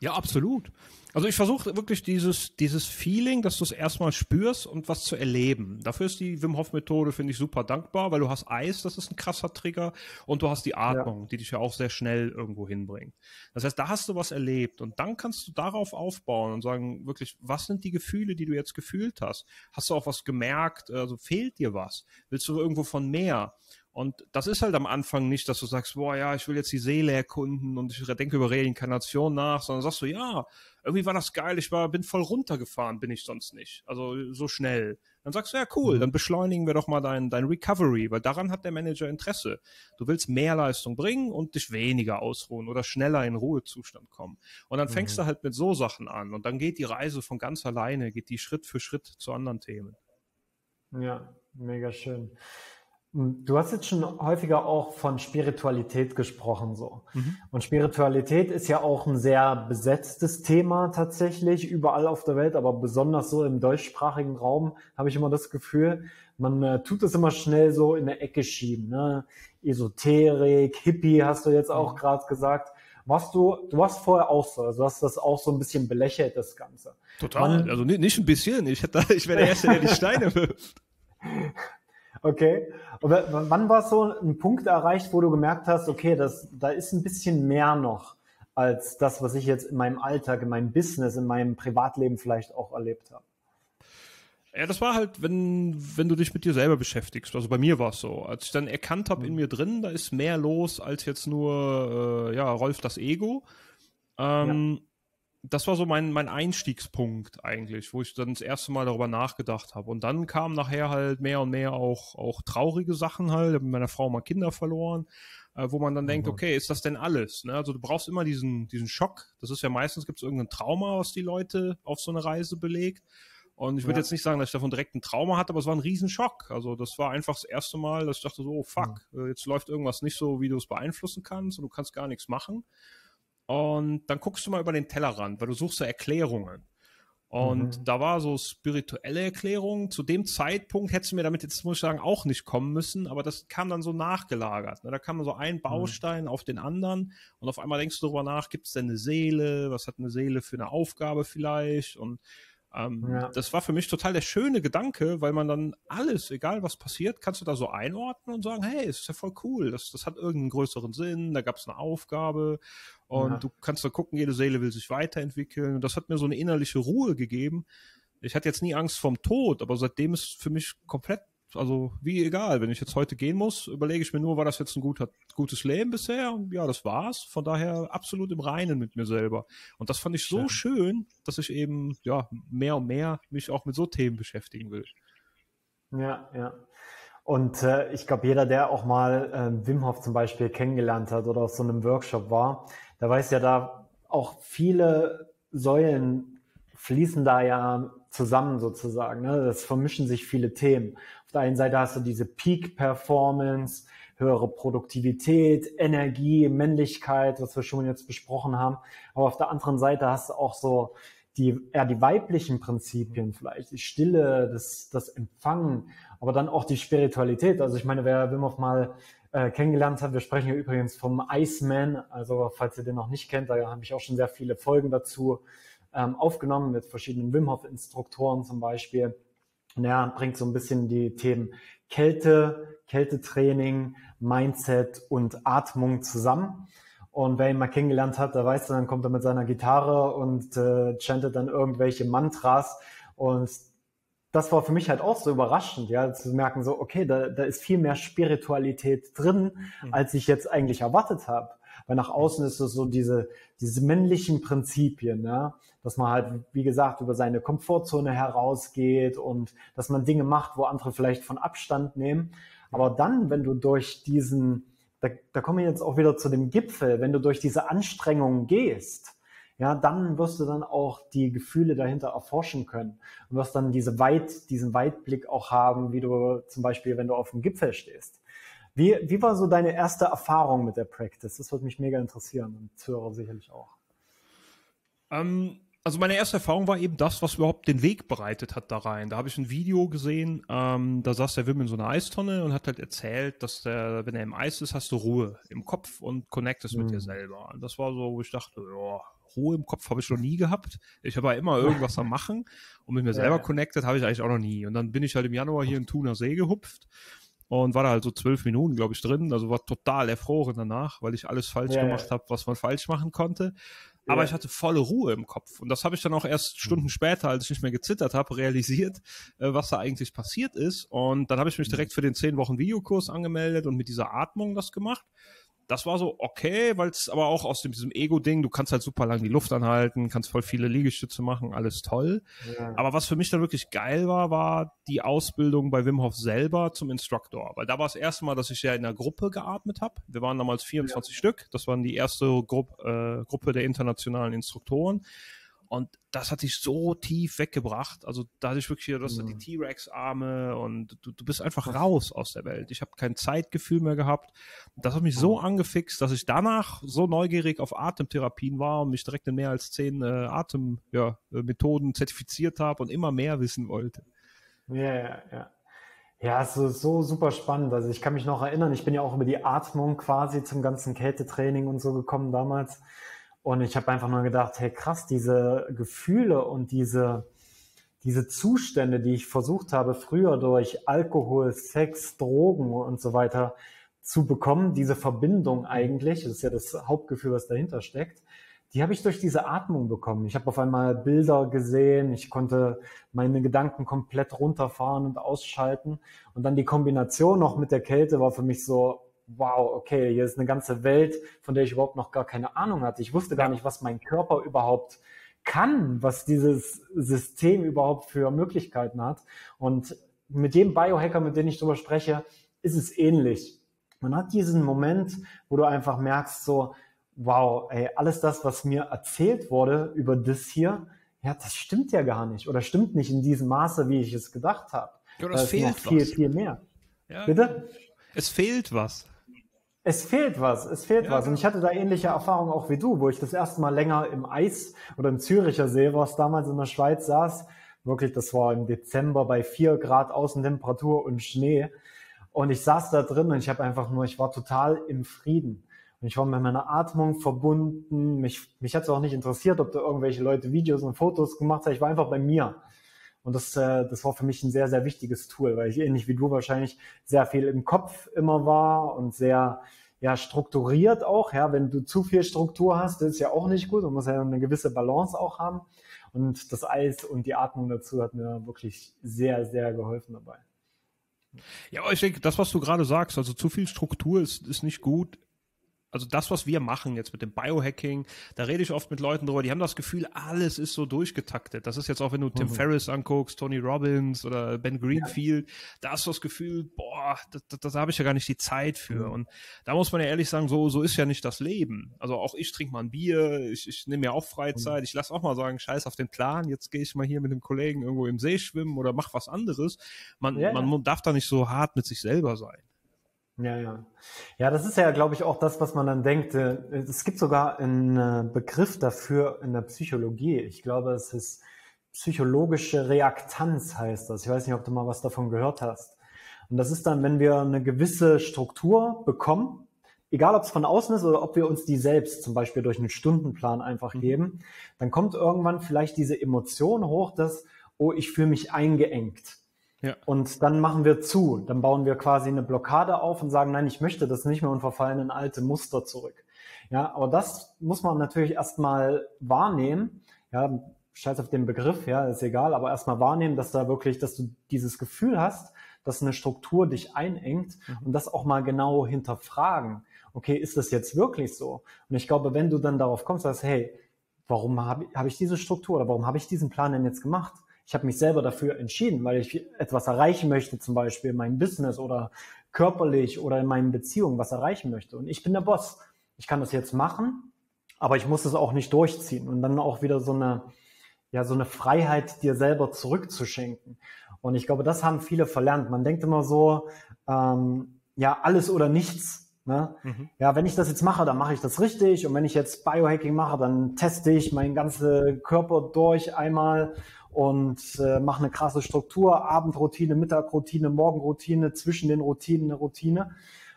Ja, absolut. Also ich versuche wirklich dieses, dieses Feeling, dass du es erstmal spürst und was zu erleben. Dafür ist die Wim Hof Methode, finde ich, super dankbar, weil du hast Eis, das ist ein krasser Trigger, und du hast die Atmung, ja. die dich ja auch sehr schnell irgendwo hinbringt. Das heißt, da hast du was erlebt und dann kannst du darauf aufbauen und sagen, wirklich, was sind die Gefühle, die du jetzt gefühlt hast? Hast du auch was gemerkt? Also fehlt dir was? Willst du irgendwo von mehr? Und das ist halt am Anfang nicht, dass du sagst, boah, ja, ich will jetzt die Seele erkunden und ich denke über Reinkarnation nach, sondern sagst du, ja, irgendwie war das geil, ich war, bin voll runtergefahren, bin ich sonst nicht. Also so schnell. Dann sagst du, ja, cool, mhm. dann beschleunigen wir doch mal dein, dein Recovery, weil daran hat der Manager Interesse. Du willst mehr Leistung bringen und dich weniger ausruhen oder schneller in Ruhezustand kommen. Und dann fängst mhm. du halt mit so Sachen an und dann geht die Reise von ganz alleine, geht die Schritt für Schritt zu anderen Themen. Ja, mega schön. Du hast jetzt schon häufiger auch von Spiritualität gesprochen, so. Mhm. Und Spiritualität ist ja auch ein sehr besetztes Thema tatsächlich, überall auf der Welt, aber besonders so im deutschsprachigen Raum habe ich immer das Gefühl, man äh, tut es immer schnell so in der Ecke schieben, ne? Esoterik, Hippie hast du jetzt auch mhm. gerade gesagt. Warst du, du warst vorher auch so, also hast das auch so ein bisschen belächelt, das Ganze. Total, man, also nicht, ein bisschen, ich, hätte, ich wäre der Erste, der die Steine wirft. Okay. Aber wann war so ein Punkt erreicht, wo du gemerkt hast, okay, das, da ist ein bisschen mehr noch als das, was ich jetzt in meinem Alltag, in meinem Business, in meinem Privatleben vielleicht auch erlebt habe? Ja, das war halt, wenn, wenn du dich mit dir selber beschäftigst. Also bei mir war es so. Als ich dann erkannt habe in mhm. mir drin, da ist mehr los als jetzt nur, äh, ja, Rolf das Ego. Ähm, ja das war so mein, mein Einstiegspunkt eigentlich, wo ich dann das erste Mal darüber nachgedacht habe. Und dann kamen nachher halt mehr und mehr auch, auch traurige Sachen halt. Ich habe mit meiner Frau mal Kinder verloren, äh, wo man dann mhm. denkt, okay, ist das denn alles? Ne? Also du brauchst immer diesen, diesen Schock. Das ist ja meistens gibt es irgendein Trauma, was die Leute auf so eine Reise belegt. Und ich würde ja. jetzt nicht sagen, dass ich davon direkt ein Trauma hatte, aber es war ein Riesenschock. Also das war einfach das erste Mal, dass ich dachte so, oh fuck. Äh, jetzt läuft irgendwas nicht so, wie du es beeinflussen kannst und du kannst gar nichts machen. Und dann guckst du mal über den Tellerrand, weil du suchst ja Erklärungen. Und mhm. da war so spirituelle Erklärung. Zu dem Zeitpunkt hättest du mir damit jetzt, muss ich sagen, auch nicht kommen müssen, aber das kam dann so nachgelagert. Ne? Da kam so ein mhm. Baustein mhm. auf den anderen und auf einmal denkst du darüber nach, gibt es denn eine Seele? Was hat eine Seele für eine Aufgabe vielleicht? Und Ähm, ja. Das war für mich total der schöne Gedanke, weil man dann alles, egal was passiert, kannst du da so einordnen und sagen, hey, es ist ja voll cool, das, das hat irgendeinen größeren Sinn, da gab es eine Aufgabe und ja. du kannst da gucken, jede Seele will sich weiterentwickeln und das hat mir so eine innerliche Ruhe gegeben. Ich hatte jetzt nie Angst vorm Tod, aber seitdem ist für mich komplett also wie egal, wenn ich jetzt heute gehen muss, überlege ich mir nur, war das jetzt ein guter, gutes Leben bisher? Und ja, das war's. Von daher absolut im Reinen mit mir selber. Und das fand ich so schön, schön dass ich eben ja mehr und mehr mich auch mit so Themen beschäftigen will. Ja, ja. Und äh, ich glaube, jeder, der auch mal äh, Wim Hof zum Beispiel kennengelernt hat oder auf so einem Workshop war, der weiß ja da auch viele Säulen fließen da ja zusammen sozusagen. Ne? Das vermischen sich viele Themen. Auf der einen Seite hast du diese Peak-Performance, höhere Produktivität, Energie, Männlichkeit, was wir schon jetzt besprochen haben. Aber auf der anderen Seite hast du auch so die, eher die weiblichen Prinzipien vielleicht, die Stille, das, das Empfangen, aber dann auch die Spiritualität. Also ich meine, wer Wim Hof mal äh, kennengelernt hat, wir sprechen ja übrigens vom Iceman, also falls ihr den noch nicht kennt, da habe ich auch schon sehr viele Folgen dazu ähm, aufgenommen mit verschiedenen Wim Hof Instruktoren zum Beispiel. Und er bringt so ein bisschen die Themen Kälte, Kältetraining, Mindset und Atmung zusammen. Und wer ihn mal kennengelernt hat, der weiß, dann kommt er mit seiner Gitarre und äh, chantet dann irgendwelche Mantras. Und das war für mich halt auch so überraschend, ja, zu merken, so, okay, da, da ist viel mehr Spiritualität drin, mhm. als ich jetzt eigentlich erwartet habe. Weil nach außen ist es so diese, diese männlichen Prinzipien, ja, dass man halt, wie gesagt, über seine Komfortzone herausgeht und dass man Dinge macht, wo andere vielleicht von Abstand nehmen. Aber dann, wenn du durch diesen, da, da komme ich jetzt auch wieder zu dem Gipfel, wenn du durch diese Anstrengungen gehst, ja, dann wirst du dann auch die Gefühle dahinter erforschen können und wirst dann diese Weit, diesen Weitblick auch haben, wie du zum Beispiel, wenn du auf dem Gipfel stehst. Wie, wie war so deine erste Erfahrung mit der Practice? Das würde mich mega interessieren und Zuhörer sicherlich auch. Ähm, also meine erste Erfahrung war eben das, was überhaupt den Weg bereitet hat da rein. Da habe ich ein Video gesehen, ähm, da saß der Wim in so einer Eistonne und hat halt erzählt, dass der, wenn er im Eis ist, hast du Ruhe im Kopf und connectest mhm. mit dir mhm. selber. Und das war so, wo ich dachte, ja, Ruhe im Kopf habe ich noch nie gehabt. Ich habe ja immer irgendwas am Machen und mit mir selber ja. connected habe ich eigentlich auch noch nie. Und dann bin ich halt im Januar hier in Thuner See gehupft und war da halt so zwölf Minuten, glaube ich, drin. Also war total erfroren danach, weil ich alles falsch ja, gemacht ja. habe, was man falsch machen konnte. Aber ja. ich hatte volle Ruhe im Kopf. Und das habe ich dann auch erst mhm. Stunden später, als ich nicht mehr gezittert habe, realisiert, äh, was da eigentlich passiert ist. Und dann habe ich mich mhm. direkt für den zehn Wochen Videokurs angemeldet und mit dieser Atmung das gemacht das war so okay, weil es aber auch aus dem, diesem Ego-Ding, du kannst halt super lang die Luft anhalten, kannst voll viele Liegestütze machen, alles toll. Ja. Aber was für mich dann wirklich geil war, war die Ausbildung bei Wim Hof selber zum Instructor. Weil da war das erste Mal, dass ich ja in einer Gruppe geatmet habe. Wir waren damals 24 ja. Stück. Das waren die erste Grupp, äh, Gruppe der internationalen Instruktoren. Und das hat dich so tief weggebracht. Also da hatte ich wirklich hier, du hast mhm. die T-Rex-Arme und du, du bist einfach raus aus der Welt. Ich habe kein Zeitgefühl mehr gehabt. Das hat mich so mhm. angefixt, dass ich danach so neugierig auf Atemtherapien war und mich direkt in mehr als zehn äh, Atemmethoden ja, zertifiziert habe und immer mehr wissen wollte. Ja, ja, ja. Ja, es ist so super spannend. Also ich kann mich noch erinnern, ich bin ja auch über die Atmung quasi zum ganzen Kältetraining und so gekommen damals. Und ich habe einfach nur gedacht, hey krass, diese Gefühle und diese, diese Zustände, die ich versucht habe, früher durch Alkohol, Sex, Drogen und so weiter zu bekommen, diese Verbindung eigentlich, das ist ja das Hauptgefühl, was dahinter steckt, die habe ich durch diese Atmung bekommen. Ich habe auf einmal Bilder gesehen, ich konnte meine Gedanken komplett runterfahren und ausschalten. Und dann die Kombination noch mit der Kälte war für mich so, wow, okay, hier ist eine ganze Welt, von der ich überhaupt noch gar keine Ahnung hatte. Ich wusste gar nicht, was mein Körper überhaupt kann, was dieses System überhaupt für Möglichkeiten hat. Und mit dem Biohacker, mit dem ich drüber spreche, ist es ähnlich. Man hat diesen Moment, wo du einfach merkst, so, wow, ey, alles das, was mir erzählt wurde über das hier, ja, das stimmt ja gar nicht oder stimmt nicht in diesem Maße, wie ich es gedacht habe. Ja, das da fehlt viel, was. viel mehr. Ja, Bitte? Es fehlt was. Es fehlt was, es fehlt ja, was. Und ich hatte da ähnliche Erfahrungen auch wie du, wo ich das erste Mal länger im Eis oder im Züricher See, was damals in der Schweiz saß. Wirklich, das war im Dezember bei vier Grad Außentemperatur und Schnee. Und ich saß da drin und ich habe einfach nur, ich war total im Frieden. Und ich war mit meiner Atmung verbunden. Mich, mich hat es auch nicht interessiert, ob da irgendwelche Leute Videos und Fotos gemacht haben. Ich war einfach bei mir. Und das, äh, das war für mich ein sehr, sehr wichtiges Tool, weil ich ähnlich wie du wahrscheinlich sehr viel im Kopf immer war und sehr ja, strukturiert auch. Ja, wenn du zu viel Struktur hast, das ist ja auch nicht gut. Man muss ja eine gewisse Balance auch haben. Und das Eis und die Atmung dazu hat mir wirklich sehr, sehr geholfen dabei. Ja, aber ich denke, das, was du gerade sagst, also zu viel Struktur ist, ist nicht gut also das, was wir machen jetzt mit dem Biohacking, da rede ich oft mit Leuten drüber, die haben das Gefühl, alles ist so durchgetaktet. Das ist jetzt auch, wenn du Tim mhm. Ferriss anguckst, Tony Robbins oder Ben Greenfield, ja. da hast du das Gefühl, boah, da, habe ich ja gar nicht die Zeit für. Mhm. Und da muss man ja ehrlich sagen, so, so ist ja nicht das Leben. Also auch ich trinke mal ein Bier, ich, ich nehme mir auch Freizeit, mhm. ich lasse auch mal sagen, scheiß auf den Plan, jetzt gehe ich mal hier mit dem Kollegen irgendwo im See schwimmen oder mach was anderes. Man, ja. man darf da nicht so hart mit sich selber sein. Ja, ja. Ja, das ist ja, glaube ich, auch das, was man dann denkt. Äh, es gibt sogar einen äh, Begriff dafür in der Psychologie. Ich glaube, es ist psychologische Reaktanz heißt das. Ich weiß nicht, ob du mal was davon gehört hast. Und das ist dann, wenn wir eine gewisse Struktur bekommen, egal ob es von außen ist oder ob wir uns die selbst zum Beispiel durch einen Stundenplan einfach mhm. geben, dann kommt irgendwann vielleicht diese Emotion hoch, dass, oh, ich fühle mich eingeengt. Ja. Und dann machen wir zu. Dann bauen wir quasi eine Blockade auf und sagen, nein, ich möchte das nicht mehr und verfallen in alte Muster zurück. Ja, aber das muss man natürlich erstmal wahrnehmen. Ja, scheiß auf den Begriff, ja, ist egal, aber erstmal wahrnehmen, dass da wirklich, dass du dieses Gefühl hast, dass eine Struktur dich einengt mhm. und das auch mal genau hinterfragen. Okay, ist das jetzt wirklich so? Und ich glaube, wenn du dann darauf kommst, sagst, hey, warum habe hab ich diese Struktur oder warum habe ich diesen Plan denn jetzt gemacht? Ich habe mich selber dafür entschieden, weil ich etwas erreichen möchte, zum Beispiel in meinem Business oder körperlich oder in meinen Beziehungen was erreichen möchte. Und ich bin der Boss. Ich kann das jetzt machen, aber ich muss es auch nicht durchziehen und dann auch wieder so eine, ja, so eine Freiheit dir selber zurückzuschenken. Und ich glaube, das haben viele verlernt. Man denkt immer so, ähm, ja, alles oder nichts. Ne? Mhm. Ja, wenn ich das jetzt mache, dann mache ich das richtig. Und wenn ich jetzt Biohacking mache, dann teste ich meinen ganzen Körper durch einmal und äh, mache eine krasse Struktur, Abendroutine, Mittagroutine, Morgenroutine, zwischen den Routinen eine Routine.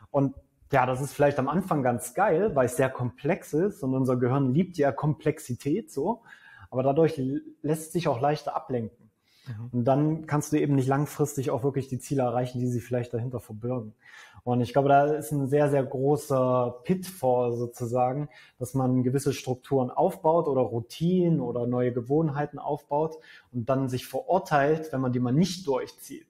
Und ja, das ist vielleicht am Anfang ganz geil, weil es sehr komplex ist und unser Gehirn liebt ja Komplexität so, aber dadurch lässt sich auch leichter ablenken. Mhm. Und dann kannst du eben nicht langfristig auch wirklich die Ziele erreichen, die sie vielleicht dahinter verbirgen. Und ich glaube, da ist ein sehr, sehr großer Pitfall sozusagen, dass man gewisse Strukturen aufbaut oder Routinen oder neue Gewohnheiten aufbaut und dann sich verurteilt, wenn man die mal nicht durchzieht.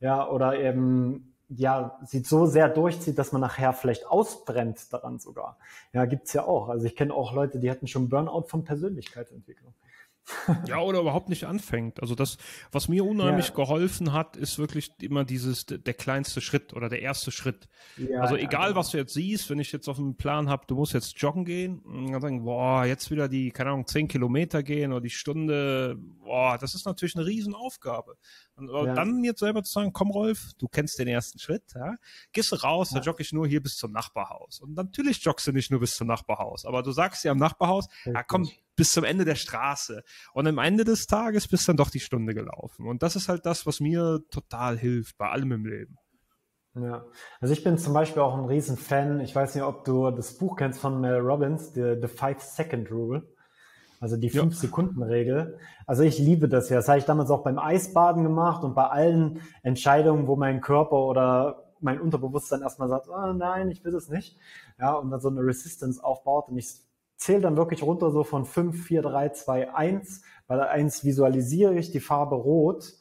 Ja, oder eben ja, sieht so sehr durchzieht, dass man nachher vielleicht ausbrennt daran sogar. Ja, gibt's ja auch. Also ich kenne auch Leute, die hatten schon Burnout von Persönlichkeitsentwicklung. Ja, oder überhaupt nicht anfängt. Also das, was mir unheimlich ja. geholfen hat, ist wirklich immer dieses, der kleinste Schritt oder der erste Schritt. Ja, also egal, ja, genau. was du jetzt siehst, wenn ich jetzt auf einen Plan habe, du musst jetzt joggen gehen, dann sagen, boah, jetzt wieder die, keine Ahnung, zehn Kilometer gehen oder die Stunde, boah, das ist natürlich eine Riesenaufgabe. Und ja. dann jetzt selber zu sagen, komm Rolf, du kennst den ersten Schritt, ja? gehst du raus, ja. da jogge ich nur hier bis zum Nachbarhaus. Und natürlich joggst du nicht nur bis zum Nachbarhaus, aber du sagst ja am Nachbarhaus, ja komm, bis zum Ende der Straße. Und am Ende des Tages bist dann doch die Stunde gelaufen. Und das ist halt das, was mir total hilft, bei allem im Leben. Ja, also ich bin zum Beispiel auch ein Riesenfan. Ich weiß nicht, ob du das Buch kennst von Mel Robbins, The, The Five Second Rule. Also die fünf Sekunden Regel. Also ich liebe das ja. Das habe ich damals auch beim Eisbaden gemacht und bei allen Entscheidungen, wo mein Körper oder mein Unterbewusstsein erstmal sagt, oh nein, ich will das nicht. Ja, und dann so eine Resistance aufbaut und ich zähle dann wirklich runter so von 5, 4, 3, 2, 1. Bei der 1 visualisiere ich die Farbe rot.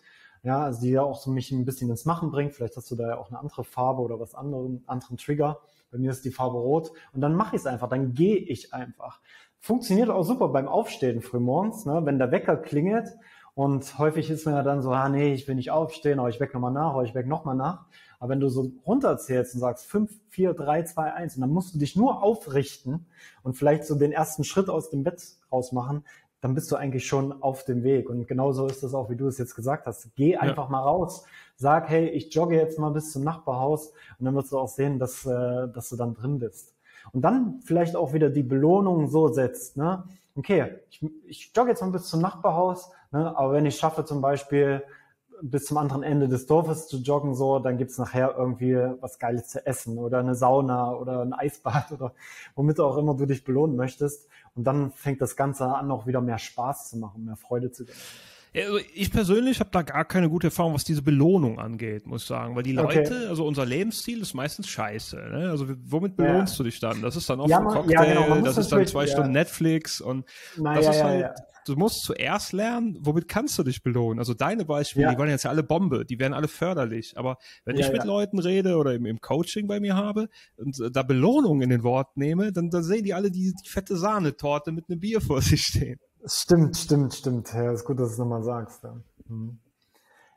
Ja, also die ja auch so mich ein bisschen ins Machen bringt. Vielleicht hast du da ja auch eine andere Farbe oder was anderen, anderen Trigger. Bei mir ist die Farbe rot. Und dann mache ich es einfach. Dann gehe ich einfach. Funktioniert auch super beim Aufstehen frühmorgens, ne? wenn der Wecker klingelt. Und häufig ist man ja dann so, ah nee, ich will nicht aufstehen, aber ich weck nochmal nach, aber ich weck nochmal nach. Aber wenn du so runterzählst und sagst 5, 4, 3, 2, 1 und dann musst du dich nur aufrichten und vielleicht so den ersten Schritt aus dem Bett rausmachen, dann bist du eigentlich schon auf dem Weg. Und genauso ist das auch, wie du es jetzt gesagt hast. Geh einfach ja. mal raus. Sag, hey, ich jogge jetzt mal bis zum Nachbarhaus und dann wirst du auch sehen, dass, äh, dass du dann drin bist. Und dann vielleicht auch wieder die Belohnung so setzt, ne? Okay, ich, ich jogge jetzt mal bis zum Nachbarhaus, ne? aber wenn ich schaffe zum Beispiel bis zum anderen Ende des Dorfes zu joggen, so, dann gibt's nachher irgendwie was Geiles zu essen oder eine Sauna oder ein Eisbad oder womit auch immer du dich belohnen möchtest. Und dann fängt das Ganze an, auch wieder mehr Spaß zu machen, mehr Freude zu gewinnen. Also ich persönlich habe da gar keine gute Erfahrung, was diese Belohnung angeht, muss ich sagen. Weil die Leute, okay. also unser Lebensstil ist meistens scheiße. Ne? Also womit belohnst ja. du dich dann? Das ist dann oft ja, ein Cocktail, ja, genau. das ist dann zwei Stunden Netflix und Na, das ist halt, du musst zuerst lernen, womit kannst du dich belohnen? Also deine Beispiele, die waren jetzt ja alle Bombe, die wären alle förderlich. Aber wenn ich mit Leuten rede oder im, im, Coaching bei mir habe und da Belohnung in den Wort nehme, dann, dann sehen die alle die, die fette Sahnetorte mit einem Bier vor sich stehen. Stimmt, stimmt, stimmt. Ja, ist gut, dass du es nochmal sagst. Ja. Hm.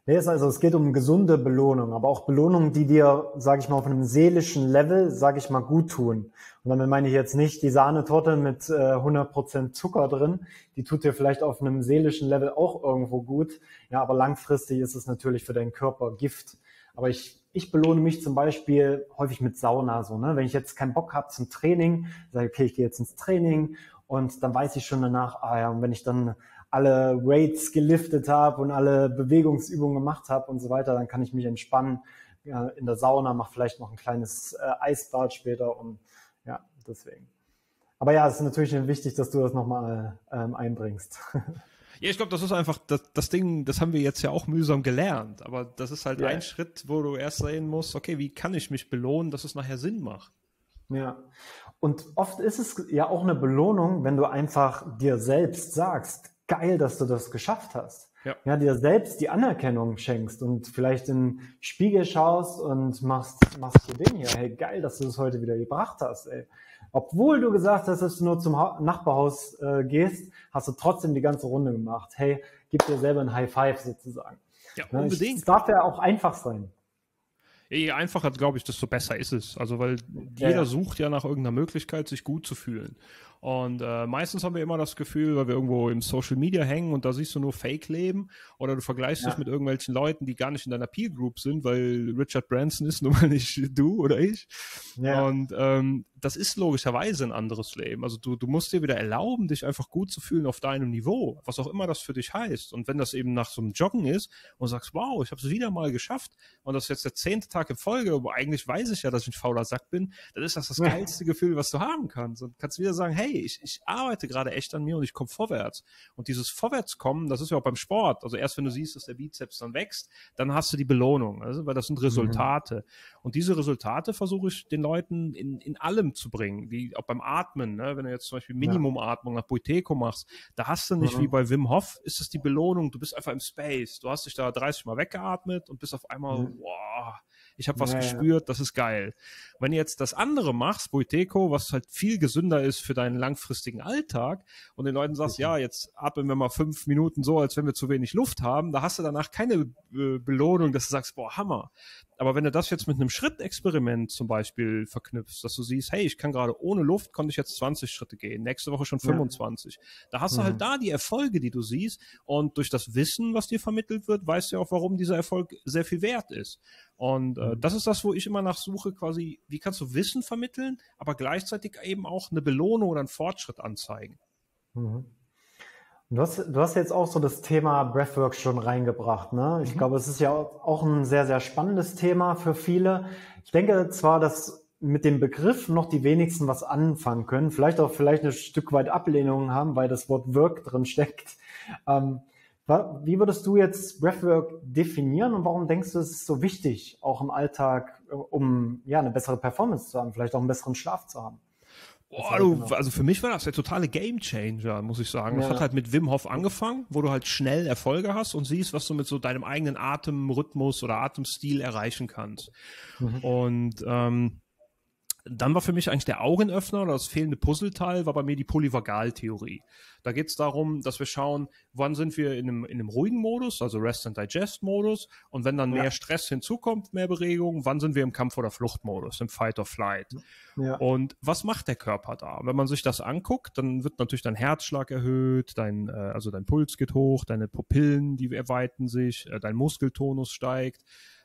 Ist also, es geht um gesunde Belohnung, aber auch Belohnungen, die dir, sage ich mal, auf einem seelischen Level, sage ich mal, gut tun. Und damit meine ich jetzt nicht die Sahnetorte mit äh, 100% Zucker drin, die tut dir vielleicht auf einem seelischen Level auch irgendwo gut, ja, aber langfristig ist es natürlich für deinen Körper Gift. Aber ich, ich belohne mich zum Beispiel häufig mit Sauna, so, ne? Wenn ich jetzt keinen Bock habe zum Training, sage okay, ich gehe jetzt ins Training und dann weiß ich schon danach, ah ja, und wenn ich dann alle Weights geliftet habe und alle Bewegungsübungen gemacht habe und so weiter, dann kann ich mich entspannen ja, in der Sauna, mache vielleicht noch ein kleines äh, Eisbad später und ja, deswegen. Aber ja, es ist natürlich wichtig, dass du das nochmal ähm, einbringst. Ja, ich glaube, das ist einfach das, das Ding, das haben wir jetzt ja auch mühsam gelernt. Aber das ist halt ja. ein Schritt, wo du erst sehen musst, okay, wie kann ich mich belohnen, dass es nachher Sinn macht. Ja. Und oft ist es ja auch eine Belohnung, wenn du einfach dir selbst sagst, geil, dass du das geschafft hast. Ja. ja, dir selbst die Anerkennung schenkst und vielleicht in den Spiegel schaust und machst, machst du den hier, hey, geil, dass du das heute wieder gebracht hast, ey. Obwohl du gesagt hast, dass du nur zum ha Nachbarhaus äh, gehst, hast du trotzdem die ganze Runde gemacht. Hey, gib dir selber ein High Five sozusagen. Ja, unbedingt. Es darf ja auch einfach sein. Je einfacher, glaube ich, desto besser ist es. Also, weil ja, jeder ja. sucht ja nach irgendeiner Möglichkeit, sich gut zu fühlen. Und äh, meistens haben wir immer das Gefühl, weil wir irgendwo im Social Media hängen und da siehst du nur Fake-Leben oder du vergleichst ja. dich mit irgendwelchen Leuten, die gar nicht in deiner Peer Group sind, weil Richard Branson ist nun mal nicht du oder ich. Ja. Und ähm, das ist logischerweise ein anderes Leben. Also du, du musst dir wieder erlauben, dich einfach gut zu fühlen auf deinem Niveau, was auch immer das für dich heißt. Und wenn das eben nach so einem Joggen ist und sagst, wow, ich habe es wieder mal geschafft und das ist jetzt der zehnte Tag in Folge, aber eigentlich weiß ich ja, dass ich ein fauler Sack bin, dann ist das das geilste Gefühl, was du haben kannst. Und kannst wieder sagen, hey, ich, ich arbeite gerade echt an mir und ich komme vorwärts. Und dieses Vorwärtskommen, das ist ja auch beim Sport. Also erst wenn du siehst, dass der Bizeps dann wächst, dann hast du die Belohnung, also, weil das sind mhm. Resultate. Mhm. Und diese Resultate versuche ich den Leuten in, in allem zu bringen, wie auch beim Atmen. Ne? Wenn du jetzt zum Beispiel Minimumatmung nach Buiteco machst, da hast du nicht mhm. wie bei Wim Hof, ist es die Belohnung, du bist einfach im Space. Du hast dich da 30 Mal weggeatmet und bist auf einmal, mhm. wow, ich habe was ja, gespürt, das ist geil. Wenn du jetzt das andere machst, Boiteco, was halt viel gesünder ist für deinen langfristigen Alltag und den Leuten sagst, ja, jetzt atmen wir mal fünf Minuten so, als wenn wir zu wenig Luft haben, da hast du danach keine äh, Belohnung, dass du sagst, boah, Hammer. Aber wenn du das jetzt mit einem Schrittexperiment zum Beispiel verknüpfst, dass du siehst, hey, ich kann gerade ohne Luft, konnte ich jetzt 20 Schritte gehen, nächste Woche schon 25. Ja. Da hast du halt mhm. da die Erfolge, die du siehst und durch das Wissen, was dir vermittelt wird, weißt du auch, warum dieser Erfolg sehr viel wert ist. Und äh, mhm. das ist das, wo ich immer nachsuche, quasi, wie kannst du Wissen vermitteln, aber gleichzeitig eben auch eine Belohnung oder einen Fortschritt anzeigen. Mhm. Du hast, du hast jetzt auch so das Thema Breathwork schon reingebracht. Ne? Ich mhm. glaube, es ist ja auch ein sehr, sehr spannendes Thema für viele. Ich denke zwar, dass mit dem Begriff noch die wenigsten was anfangen können, vielleicht auch vielleicht ein Stück weit Ablehnung haben, weil das Wort Work drin steckt. Ähm, wie würdest du jetzt Breathwork definieren und warum denkst du, es ist so wichtig, auch im Alltag, um ja eine bessere Performance zu haben, vielleicht auch einen besseren Schlaf zu haben? Boah, du, genau. also für mich war das der totale Gamechanger, muss ich sagen. Ja. Das hat halt mit Wim Hof angefangen, wo du halt schnell Erfolge hast und siehst, was du mit so deinem eigenen Atemrhythmus oder Atemstil erreichen kannst. Mhm. Und ähm, dann war für mich eigentlich der Augenöffner oder das fehlende Puzzleteil war bei mir die Polyvagaltheorie. Da geht es darum, dass wir schauen, wann sind wir in einem, in einem ruhigen Modus, also Rest and Digest Modus, und wenn dann ja. mehr Stress hinzukommt, mehr Beregung, wann sind wir im Kampf- oder Fluchtmodus, im Fight or Flight. Ja. Und was macht der Körper da? Wenn man sich das anguckt, dann wird natürlich dein Herzschlag erhöht, dein, äh, also dein Puls geht hoch, deine Pupillen, die erweitern sich, äh, dein Muskeltonus steigt,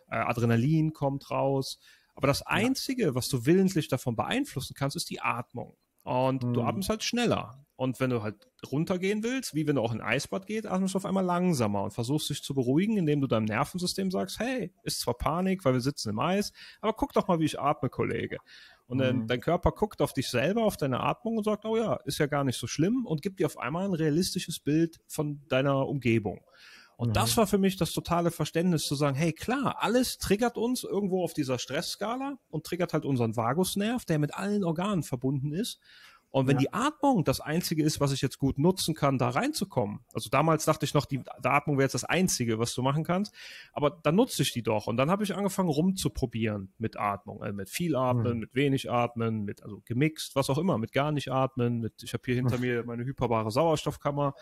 äh, Adrenalin kommt raus. Aber das Einzige, was du willentlich davon beeinflussen kannst, ist die Atmung. Und mhm. du atmest halt schneller. Und wenn du halt runtergehen willst, wie wenn du auch in ein Eisbad gehst, atmest du auf einmal langsamer und versuchst dich zu beruhigen, indem du deinem Nervensystem sagst, hey, ist zwar Panik, weil wir sitzen im Eis, aber guck doch mal, wie ich atme, Kollege. Und dann, mhm. dein Körper guckt auf dich selber, auf deine Atmung und sagt, oh ja, ist ja gar nicht so schlimm und gibt dir auf einmal ein realistisches Bild von deiner Umgebung. Und mhm. das war für mich das totale Verständnis zu sagen, hey klar, alles triggert uns irgendwo auf dieser Stressskala und triggert halt unseren Vagusnerv, der mit allen Organen verbunden ist. Und wenn ja. die Atmung das Einzige ist, was ich jetzt gut nutzen kann, da reinzukommen, also damals dachte ich noch, die, die Atmung wäre jetzt das Einzige, was du machen kannst, aber dann nutze ich die doch. Und dann habe ich angefangen rumzuprobieren mit Atmung, also mit viel Atmen, mhm. mit wenig Atmen, mit also gemixt, was auch immer, mit gar nicht Atmen, mit, ich habe hier hinter mir meine hyperbare Sauerstoffkammer.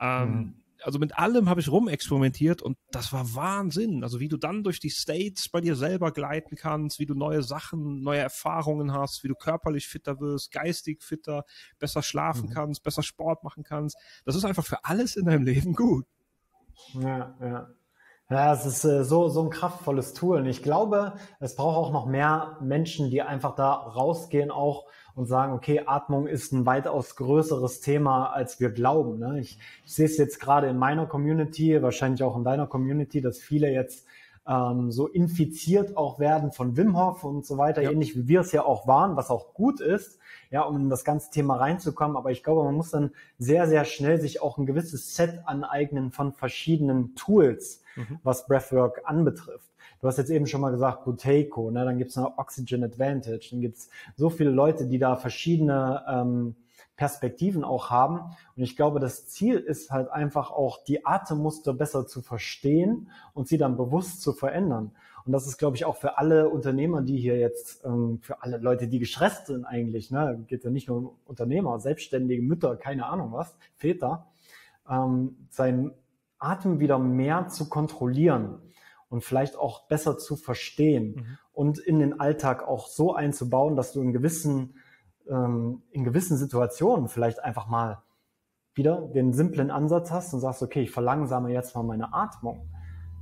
Ähm, mhm also mit allem habe ich rumexperimentiert und das war Wahnsinn. Also wie du dann durch die States bei dir selber gleiten kannst, wie du neue Sachen, neue Erfahrungen hast, wie du körperlich fitter wirst, geistig fitter, besser schlafen mhm. kannst, besser Sport machen kannst. Das ist einfach für alles in deinem Leben gut. Ja, ja. Ja, es ist äh, so, so ein kraftvolles Tool. Und ich glaube, es braucht auch noch mehr Menschen, die einfach da rausgehen auch und sagen, okay, Atmung ist ein weitaus größeres Thema, als wir glauben. Ne? Ich, ich sehe es jetzt gerade in meiner Community, wahrscheinlich auch in deiner Community, dass viele jetzt ähm, so infiziert auch werden von Wim Hof und so weiter, ja. ähnlich wie wir es ja auch waren, was auch gut ist, ja, um in das ganze Thema reinzukommen. Aber ich glaube, man muss dann sehr, sehr schnell sich auch ein gewisses Set aneignen von verschiedenen Tools, mhm. was Breathwork anbetrifft. Du hast jetzt eben schon mal gesagt, Buteco, ne? dann gibt es noch Oxygen Advantage, dann gibt es so viele Leute, die da verschiedene ähm, Perspektiven auch haben. Und ich glaube, das Ziel ist halt einfach auch, die Atemmuster besser zu verstehen und sie dann bewusst zu verändern. Und das ist, glaube ich, auch für alle Unternehmer, die hier jetzt, ähm, für alle Leute, die gestresst sind eigentlich, ne, geht ja nicht nur um Unternehmer, selbstständige Mütter, keine Ahnung was, Väter, ähm, seinen Atem wieder mehr zu kontrollieren und vielleicht auch besser zu verstehen mhm. und in den Alltag auch so einzubauen, dass du in gewissen, ähm, in gewissen Situationen vielleicht einfach mal wieder den simplen Ansatz hast und sagst, okay, ich verlangsame jetzt mal meine Atmung.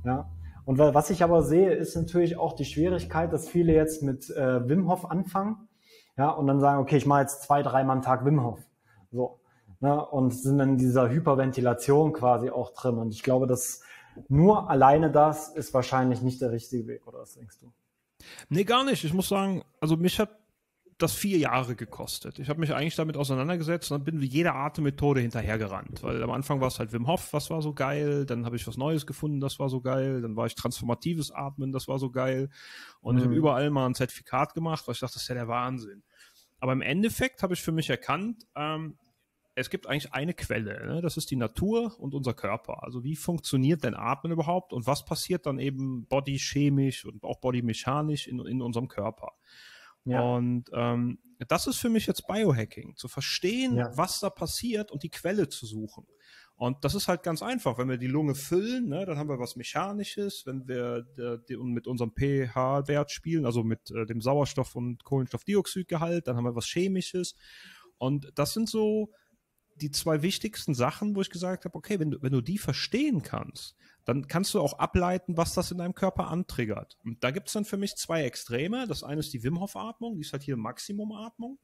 Ja. Und was ich aber sehe, ist natürlich auch die Schwierigkeit, dass viele jetzt mit äh, Wim Hof anfangen, ja, und dann sagen, okay, ich mache jetzt zwei, dreimal am Tag Wim Hof. So. Ne, und sind in dieser Hyperventilation quasi auch drin. Und ich glaube, dass nur alleine das ist wahrscheinlich nicht der richtige Weg, oder was denkst du? Nee, gar nicht. Ich muss sagen, also mich hat das vier Jahre gekostet. Ich habe mich eigentlich damit auseinandergesetzt und dann bin wie jede Atemmethode hinterhergerannt. Weil am Anfang war es halt Wim Hof, was war so geil. Dann habe ich was Neues gefunden, das war so geil. Dann war ich transformatives Atmen, das war so geil. Und mhm. ich habe überall mal ein Zertifikat gemacht, weil ich dachte, das ist ja der Wahnsinn. Aber im Endeffekt habe ich für mich erkannt, ähm, es gibt eigentlich eine Quelle, ne? das ist die Natur und unser Körper. Also wie funktioniert denn Atmen überhaupt und was passiert dann eben bodychemisch und auch bodymechanisch in, in unserem Körper? Ja. Und ähm, das ist für mich jetzt Biohacking, zu verstehen, ja. was da passiert und die Quelle zu suchen. Und das ist halt ganz einfach. Wenn wir die Lunge füllen, ne, dann haben wir was Mechanisches. Wenn wir de, de, mit unserem pH-Wert spielen, also mit äh, dem Sauerstoff- und Kohlenstoffdioxidgehalt, dann haben wir was Chemisches. Und das sind so die zwei wichtigsten Sachen, wo ich gesagt habe, okay, wenn du, wenn du die verstehen kannst, dann kannst du auch ableiten, was das in deinem Körper antriggert. Und da gibt es dann für mich zwei Extreme. Das eine ist die Wim Hof Atmung, die ist halt hier Maximumatmung.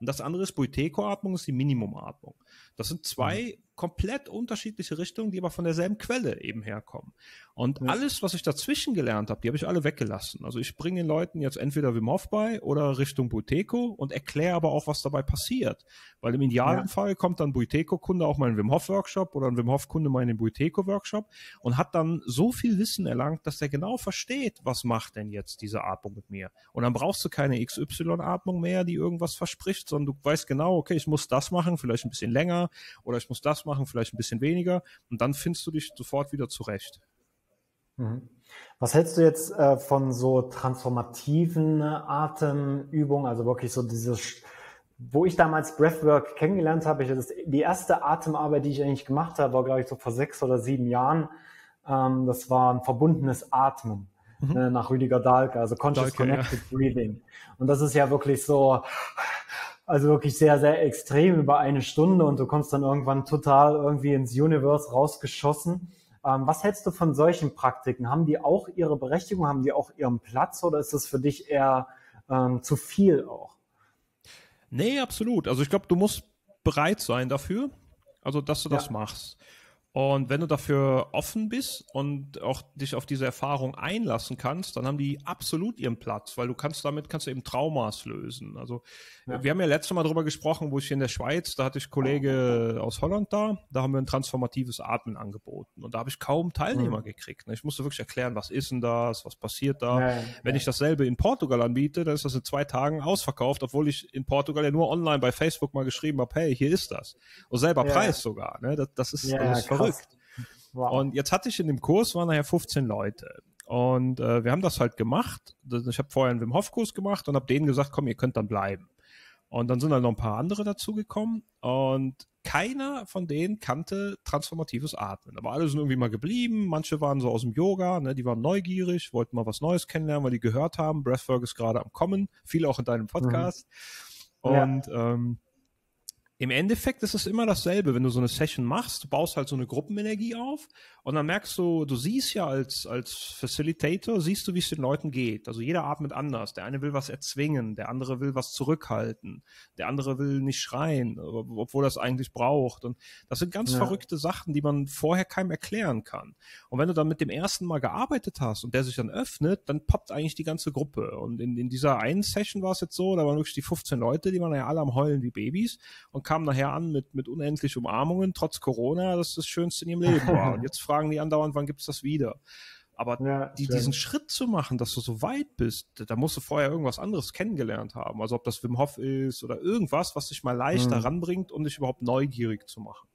Und das andere ist Buiteco-Atmung, ist die Minimumatmung. Das sind zwei mhm. Komplett unterschiedliche Richtungen, die aber von derselben Quelle eben herkommen. Und ja. alles, was ich dazwischen gelernt habe, die habe ich alle weggelassen. Also ich bringe den Leuten jetzt entweder Wim Hof bei oder Richtung Buiteco und erkläre aber auch, was dabei passiert. Weil im idealen ja. Fall kommt dann Buiteco-Kunde auch mal in den Wim Hof-Workshop oder ein Wim Hof-Kunde mal in den Buiteco-Workshop und hat dann so viel Wissen erlangt, dass er genau versteht, was macht denn jetzt diese Atmung mit mir. Und dann brauchst du keine XY-Atmung mehr, die irgendwas verspricht, sondern du weißt genau, okay, ich muss das machen, vielleicht ein bisschen länger oder ich muss das machen, vielleicht ein bisschen weniger und dann findest du dich sofort wieder zurecht. Mhm. Was hältst du jetzt äh, von so transformativen Atemübungen, also wirklich so dieses, wo ich damals Breathwork kennengelernt habe, ich, das, die erste Atemarbeit, die ich eigentlich gemacht habe, war glaube ich so vor sechs oder sieben Jahren, ähm, das war ein verbundenes Atmen. Mhm. Äh, nach Rüdiger Dahlke, also Conscious Dahlke, Connected ja. Breathing. Und das ist ja wirklich so, also wirklich sehr, sehr extrem über eine Stunde und du kommst dann irgendwann total irgendwie ins Universe rausgeschossen. Ähm, was hältst du von solchen Praktiken? Haben die auch ihre Berechtigung? Haben die auch ihren Platz oder ist das für dich eher ähm, zu viel auch? Nee, absolut. Also ich glaube, du musst bereit sein dafür, also dass du ja. das machst. Und wenn du dafür offen bist und auch dich auf diese Erfahrung einlassen kannst, dann haben die absolut ihren Platz, weil du kannst damit kannst du eben Traumas lösen. Also ja. wir haben ja letztes Mal darüber gesprochen, wo ich hier in der Schweiz, da hatte ich Kollege aus Holland da, da haben wir ein transformatives Atmen angeboten und da habe ich kaum Teilnehmer mhm. gekriegt. Ne? Ich musste wirklich erklären, was ist denn das, was passiert da. Ja, wenn ich dasselbe in Portugal anbiete, dann ist das in zwei Tagen ausverkauft, obwohl ich in Portugal ja nur online bei Facebook mal geschrieben habe, hey, hier ist das. Und selber Preis sogar. Ne? Das, das ist, das ist verrückt. Wow. Und jetzt hatte ich in dem Kurs, waren nachher 15 Leute. Und äh, wir haben das halt gemacht. Ich habe vorher einen Wim Hof Kurs gemacht und habe denen gesagt, komm, ihr könnt dann bleiben. Und dann sind halt noch ein paar andere dazugekommen und keiner von denen kannte transformatives Atmen. Aber alle sind irgendwie mal geblieben. Manche waren so aus dem Yoga, ne, die waren neugierig, wollten mal was Neues kennenlernen, weil die gehört haben, Breathwork ist gerade am Kommen, viel auch in deinem Podcast. Mhm. Und ja. ähm, im Endeffekt ist es immer dasselbe, wenn du so eine Session machst, du baust halt so eine Gruppenenergie auf und dann merkst du, du siehst ja als, als Facilitator, siehst du, wie es den Leuten geht. Also jeder atmet anders. Der eine will was erzwingen, der andere will was zurückhalten, der andere will nicht schreien, obwohl es eigentlich braucht. Und das sind ganz ja. verrückte Sachen, die man vorher keinem erklären kann. Und wenn du dann mit dem ersten Mal gearbeitet hast und der sich dann öffnet, dann poppt eigentlich die ganze Gruppe. Und in, in dieser einen Session war es jetzt so, da waren wirklich die 15 Leute, die waren ja alle am Heulen wie Babys und kamen nachher an mit, mit unendlich Umarmungen, trotz Corona, dass das Schönste in ihrem Leben war. Und jetzt fragen die andauernd, wann gibt es das wieder? Aber ja, die, diesen Schritt zu machen, dass du so weit bist, da musst du vorher irgendwas anderes kennengelernt haben. Also ob das Wim Hof ist oder irgendwas, was dich mal leichter mhm. ranbringt, um dich überhaupt neugierig zu machen.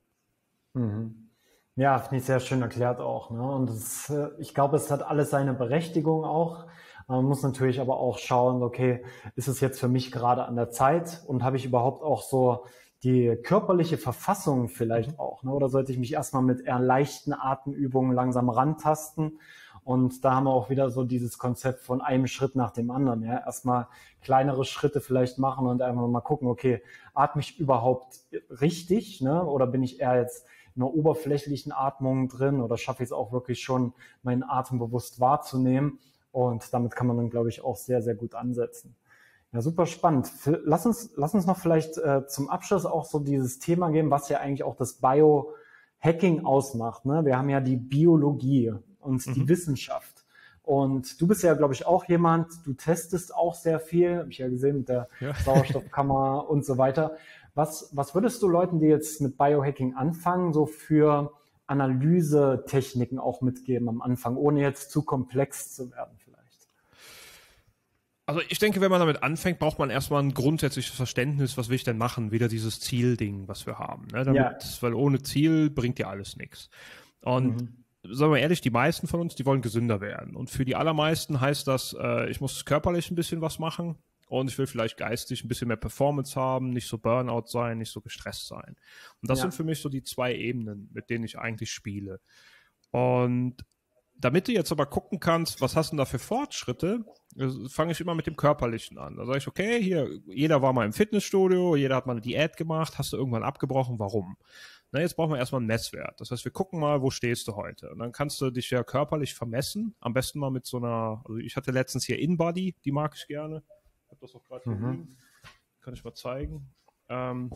Mhm. Ja, finde ich sehr schön erklärt auch. Ne? Und das, äh, ich glaube, es hat alles seine Berechtigung auch. Man muss natürlich aber auch schauen, okay, ist es jetzt für mich gerade an der Zeit und habe ich überhaupt auch so die körperliche Verfassung vielleicht mhm. auch, ne? oder sollte ich mich erstmal mit eher leichten Atemübungen langsam rantasten? Und da haben wir auch wieder so dieses Konzept von einem Schritt nach dem anderen. Ja? Erstmal kleinere Schritte vielleicht machen und einfach mal gucken, okay, atme ich überhaupt richtig? Ne? Oder bin ich eher jetzt in einer oberflächlichen Atmung drin oder schaffe ich es auch wirklich schon, meinen Atem bewusst wahrzunehmen? Und damit kann man dann, glaube ich, auch sehr, sehr gut ansetzen. Ja, super spannend. Lass uns, lass uns noch vielleicht äh, zum Abschluss auch so dieses Thema geben, was ja eigentlich auch das Biohacking ausmacht. Ne? Wir haben ja die Biologie und mhm. die Wissenschaft. Und du bist ja, glaube ich, auch jemand, du testest auch sehr viel, habe ich ja gesehen mit der ja. Sauerstoffkammer und so weiter. Was, was würdest du Leuten, die jetzt mit Biohacking anfangen, so für Analysetechniken auch mitgeben am Anfang, ohne jetzt zu komplex zu werden? Also ich denke, wenn man damit anfängt, braucht man erstmal ein grundsätzliches Verständnis, was will ich denn machen? Wieder dieses Zielding, was wir haben. Ne? Damit, ja. Weil ohne Ziel bringt ja alles nichts. Und mhm. sagen wir ehrlich, die meisten von uns, die wollen gesünder werden. Und für die allermeisten heißt das, äh, ich muss körperlich ein bisschen was machen und ich will vielleicht geistig ein bisschen mehr Performance haben, nicht so Burnout sein, nicht so gestresst sein. Und das ja. sind für mich so die zwei Ebenen, mit denen ich eigentlich spiele. Und damit du jetzt aber gucken kannst, was hast du da für Fortschritte, äh, fange ich immer mit dem Körperlichen an. Da sage ich, okay, hier, jeder war mal im Fitnessstudio, jeder hat mal eine Diät gemacht, hast du irgendwann abgebrochen, warum? Na, jetzt brauchen wir erstmal einen Messwert. Das heißt, wir gucken mal, wo stehst du heute? Und dann kannst du dich ja körperlich vermessen. Am besten mal mit so einer, also ich hatte letztens hier InBody, die mag ich gerne. Ich habe das auch gerade mhm. hier Kann ich mal zeigen. Ähm,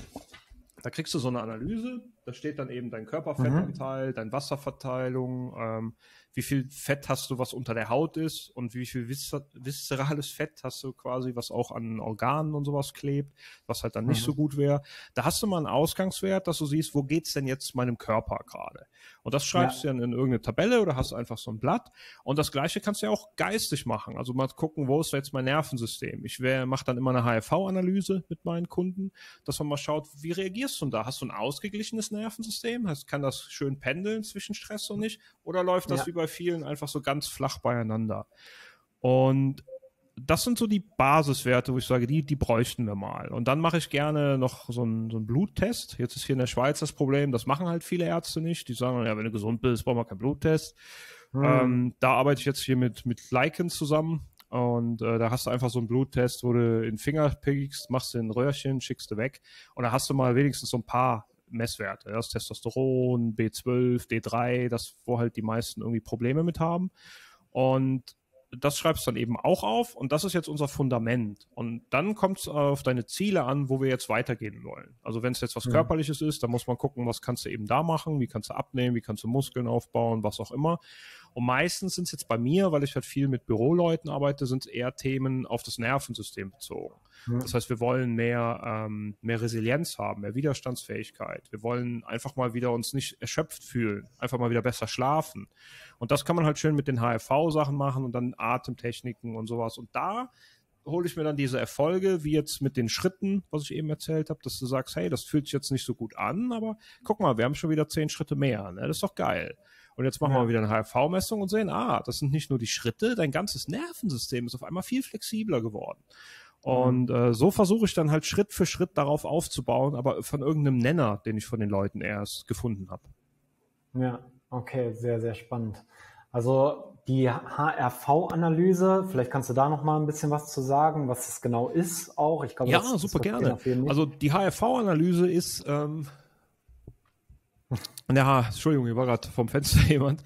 da kriegst du so eine Analyse, da steht dann eben dein Körperfettanteil, mhm. deine Wasserverteilung, ähm, wie viel Fett hast du, was unter der Haut ist und wie viel viszerales Fett hast du quasi, was auch an Organen und sowas klebt, was halt dann nicht mhm. so gut wäre. Da hast du mal einen Ausgangswert, dass du siehst, wo geht's denn jetzt meinem Körper gerade? Und das schreibst ja. du dann in irgendeine Tabelle oder hast einfach so ein Blatt. Und das Gleiche kannst du ja auch geistig machen. Also mal gucken, wo ist jetzt mein Nervensystem? Ich mache dann immer eine HRV-Analyse mit meinen Kunden, dass man mal schaut, wie reagierst du da? Hast du ein ausgeglichenes Nervensystem? Kann das schön pendeln zwischen Stress und nicht? Oder läuft das ja. über bei vielen einfach so ganz flach beieinander. Und das sind so die Basiswerte, wo ich sage, die, die bräuchten wir mal. Und dann mache ich gerne noch so einen, so einen Bluttest. Jetzt ist hier in der Schweiz das Problem, das machen halt viele Ärzte nicht. Die sagen, ja, wenn du gesund bist, brauchen wir keinen Bluttest. Hm. Ähm, da arbeite ich jetzt hier mit, mit Lycan zusammen. Und äh, da hast du einfach so einen Bluttest, wo du in Finger pickst, machst du ein Röhrchen, schickst du weg. Und da hast du mal wenigstens so ein paar Messwerte. Das Testosteron, B12, D3, das, wo halt die meisten irgendwie Probleme mit haben. Und das schreibst du dann eben auch auf und das ist jetzt unser Fundament. Und dann kommt es auf deine Ziele an, wo wir jetzt weitergehen wollen. Also wenn es jetzt was ja. Körperliches ist, dann muss man gucken, was kannst du eben da machen, wie kannst du abnehmen, wie kannst du Muskeln aufbauen, was auch immer. Und meistens sind es jetzt bei mir, weil ich halt viel mit Büroleuten arbeite, sind es eher Themen auf das Nervensystem bezogen. Ja. Das heißt, wir wollen mehr, ähm, mehr Resilienz haben, mehr Widerstandsfähigkeit. Wir wollen einfach mal wieder uns nicht erschöpft fühlen, einfach mal wieder besser schlafen. Und das kann man halt schön mit den HFV-Sachen machen und dann Atemtechniken und sowas. Und da hole ich mir dann diese Erfolge, wie jetzt mit den Schritten, was ich eben erzählt habe, dass du sagst, hey, das fühlt sich jetzt nicht so gut an, aber guck mal, wir haben schon wieder zehn Schritte mehr. Ne? Das ist doch geil. Und jetzt machen ja. wir wieder eine HFV-Messung und sehen, ah, das sind nicht nur die Schritte, dein ganzes Nervensystem ist auf einmal viel flexibler geworden. Und mhm. äh, so versuche ich dann halt Schritt für Schritt darauf aufzubauen, aber von irgendeinem Nenner, den ich von den Leuten erst gefunden habe. Ja, okay, sehr, sehr spannend. Also die HRV-Analyse, vielleicht kannst du da noch mal ein bisschen was zu sagen, was es genau ist auch. Ich glaube, ja, das, super das gerne. Also die HRV-Analyse ist ähm, in der Entschuldigung, hier war gerade vom Fenster jemand.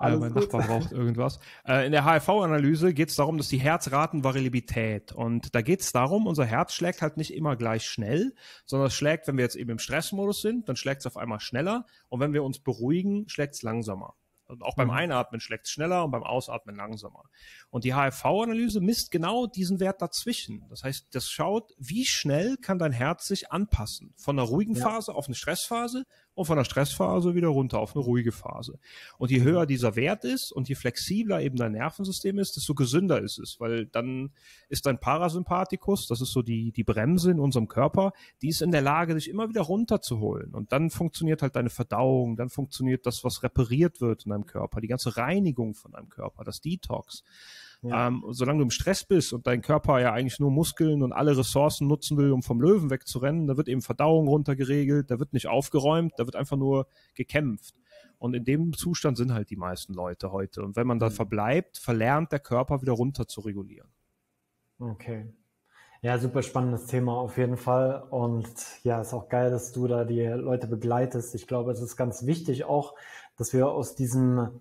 Äh, mein gut. Nachbar braucht irgendwas. Äh, in der HRV-Analyse geht es darum, dass die Herzratenvariabilität und da geht es darum, unser Herz schlägt halt nicht immer gleich schnell, sondern es schlägt, wenn wir jetzt eben im Stressmodus sind, dann schlägt es auf einmal schneller und wenn wir uns beruhigen, schlägt es langsamer. Und auch beim mhm. Einatmen schlägt es schneller und beim Ausatmen langsamer. Und die HFV-Analyse misst genau diesen Wert dazwischen. Das heißt, das schaut, wie schnell kann dein Herz sich anpassen. Von einer ruhigen Phase auf eine Stressphase und von der Stressphase wieder runter auf eine ruhige Phase. Und je höher dieser Wert ist und je flexibler eben dein Nervensystem ist, desto gesünder ist es, weil dann ist dein Parasympathikus, das ist so die, die Bremse in unserem Körper, die ist in der Lage, dich immer wieder runterzuholen. Und dann funktioniert halt deine Verdauung, dann funktioniert das, was repariert wird in deinem Körper, die ganze Reinigung von deinem Körper, das Detox. Ja. Ähm, solange du im Stress bist und dein Körper ja eigentlich nur Muskeln und alle Ressourcen nutzen will, um vom Löwen wegzurennen, da wird eben Verdauung runtergeregelt, da wird nicht aufgeräumt, da wird einfach nur gekämpft. Und in dem Zustand sind halt die meisten Leute heute. Und wenn man da mhm. verbleibt, verlernt der Körper wieder runter zu regulieren. Okay. Ja, super spannendes Thema auf jeden Fall. Und ja, ist auch geil, dass du da die Leute begleitest. Ich glaube, es ist ganz wichtig auch, dass wir aus diesem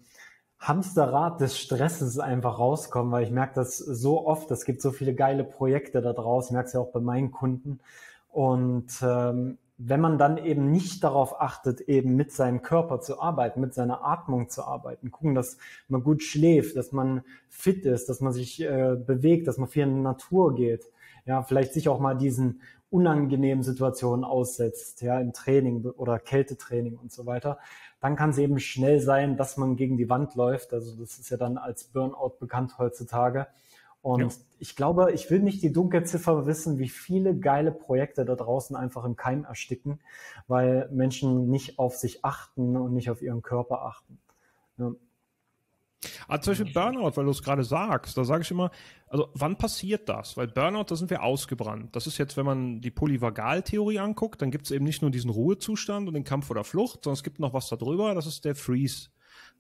Hamsterrad des Stresses einfach rauskommen, weil ich merke das so oft, es gibt so viele geile Projekte da draußen, merkst ja auch bei meinen Kunden. Und ähm, wenn man dann eben nicht darauf achtet, eben mit seinem Körper zu arbeiten, mit seiner Atmung zu arbeiten, gucken, dass man gut schläft, dass man fit ist, dass man sich äh, bewegt, dass man viel in die Natur geht, ja, vielleicht sich auch mal diesen unangenehmen Situationen aussetzt, ja, im Training oder Kältetraining und so weiter, dann kann es eben schnell sein, dass man gegen die Wand läuft. Also das ist ja dann als Burnout bekannt heutzutage. Und ja. ich glaube, ich will nicht die Dunkelziffer wissen, wie viele geile Projekte da draußen einfach im Keim ersticken, weil Menschen nicht auf sich achten und nicht auf ihren Körper achten. Ja. Ah, zum Beispiel Burnout, weil du es gerade sagst, da sage ich immer, also wann passiert das? Weil Burnout, da sind wir ausgebrannt. Das ist jetzt, wenn man die Polyvagaltheorie anguckt, dann gibt es eben nicht nur diesen Ruhezustand und den Kampf oder Flucht, sondern es gibt noch was darüber, das ist der Freeze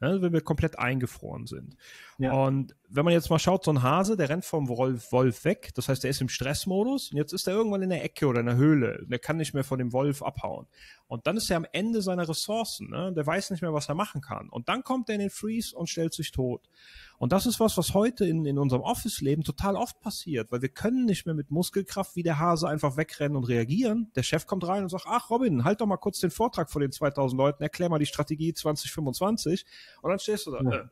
ne, wenn wir komplett eingefroren sind. Ja. Und wenn man jetzt mal schaut, so ein Hase, der rennt vom Wolf, Wolf weg, das heißt, der ist im Stressmodus und jetzt ist er irgendwann in der Ecke oder in der Höhle, der kann nicht mehr von dem Wolf abhauen. Und dann ist er am Ende seiner Ressourcen, ne? der weiß nicht mehr, was er machen kann. Und dann kommt er in den Freeze und stellt sich tot. Und das ist was, was heute in, in unserem Office-Leben total oft passiert, weil wir können nicht mehr mit Muskelkraft wie der Hase einfach wegrennen und reagieren. Der Chef kommt rein und sagt, ach Robin, halt doch mal kurz den Vortrag vor den 2000 Leuten, erklär mal die Strategie 2025 und dann stehst du da. Ja. Äh,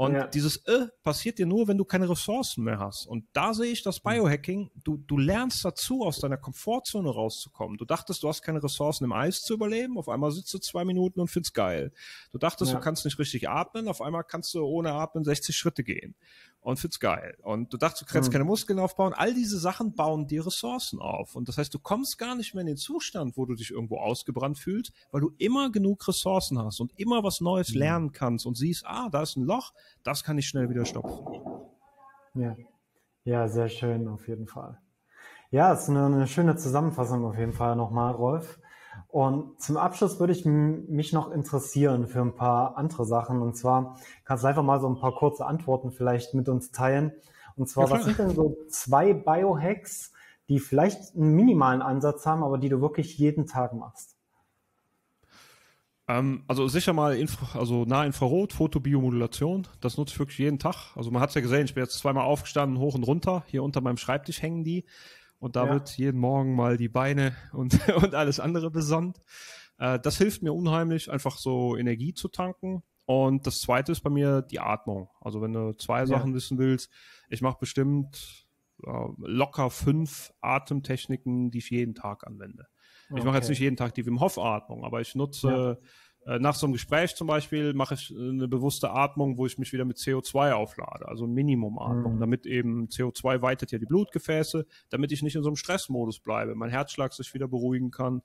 und ja. dieses äh, passiert dir nur, wenn du keine Ressourcen mehr hast. Und da sehe ich das hm. Biohacking, du, du lernst dazu, aus deiner Komfortzone rauszukommen. Du dachtest, du hast keine Ressourcen im Eis zu überleben, auf einmal sitzt du zwei Minuten und findest geil. Du dachtest, ja. du kannst nicht richtig atmen, auf einmal kannst du ohne Atmen 60 Schritte gehen und find's geil. Und du dachtest, du kannst mhm. keine Muskeln aufbauen. All diese Sachen bauen dir Ressourcen auf. Und das heißt, du kommst gar nicht mehr in den Zustand, wo du dich irgendwo ausgebrannt fühlst, weil du immer genug Ressourcen hast und immer was Neues mhm. lernen kannst und siehst, ah, da ist ein Loch, das kann ich schnell wieder stopfen. Ja. Ja, sehr schön, auf jeden Fall. Ja, es ist eine, eine schöne Zusammenfassung auf jeden Fall nochmal, Rolf. Und zum Abschluss würde ich mich noch interessieren für ein paar andere Sachen. Und zwar kannst du einfach mal so ein paar kurze Antworten vielleicht mit uns teilen. Und zwar, ja, was sind denn so zwei Biohacks, die vielleicht einen minimalen Ansatz haben, aber die du wirklich jeden Tag machst? Ähm, also sicher mal Infra also Nahinfrarot, Fotobiomodulation, das nutze ich wirklich jeden Tag. Also man hat es ja gesehen, ich bin jetzt zweimal aufgestanden, hoch und runter. Hier unter meinem Schreibtisch hängen die. Und da ja. wird jeden Morgen mal die Beine und, und alles andere besonnt. Äh, das hilft mir unheimlich, einfach so Energie zu tanken. Und das zweite ist bei mir die Atmung. Also wenn du zwei Sachen ja. wissen willst, ich mache bestimmt äh, locker fünf Atemtechniken, die ich jeden Tag anwende. Ich mache jetzt nicht jeden Tag die Wim Hof Atmung, aber ich nutze ja. Äh, nach so einem Gespräch zum Beispiel mache ich eine bewusste Atmung, wo ich mich wieder mit CO2 auflade, also Minimumatmung, mhm. damit eben CO2 weitet ja die Blutgefäße, damit ich nicht in so einem Stressmodus bleibe, mein Herzschlag sich wieder beruhigen kann.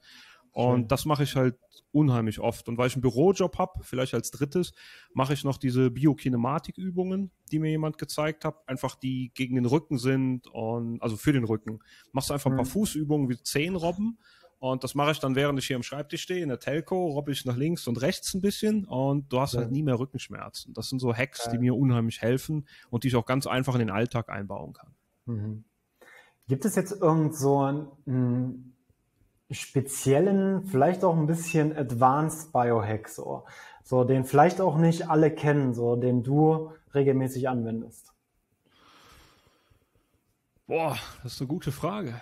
Und Schön. das mache ich halt unheimlich oft. Und weil ich einen Bürojob habe, vielleicht als drittes, mache ich noch diese Biokinematik-Übungen, die mir jemand gezeigt hat. Einfach die gegen den Rücken sind und also für den Rücken. Machst du einfach ein paar mhm. Fußübungen wie Zehenrobben und das mache ich dann, während ich hier am Schreibtisch stehe, in der Telco, robbe ich nach links und rechts ein bisschen und du hast ja. halt nie mehr Rückenschmerzen. Das sind so Hacks, die mir unheimlich helfen und die ich auch ganz einfach in den Alltag einbauen kann. Mhm. Gibt es jetzt irgend so einen speziellen, vielleicht auch ein bisschen Advanced Biohack, so, so den vielleicht auch nicht alle kennen, so den du regelmäßig anwendest? Boah, das ist eine gute Frage.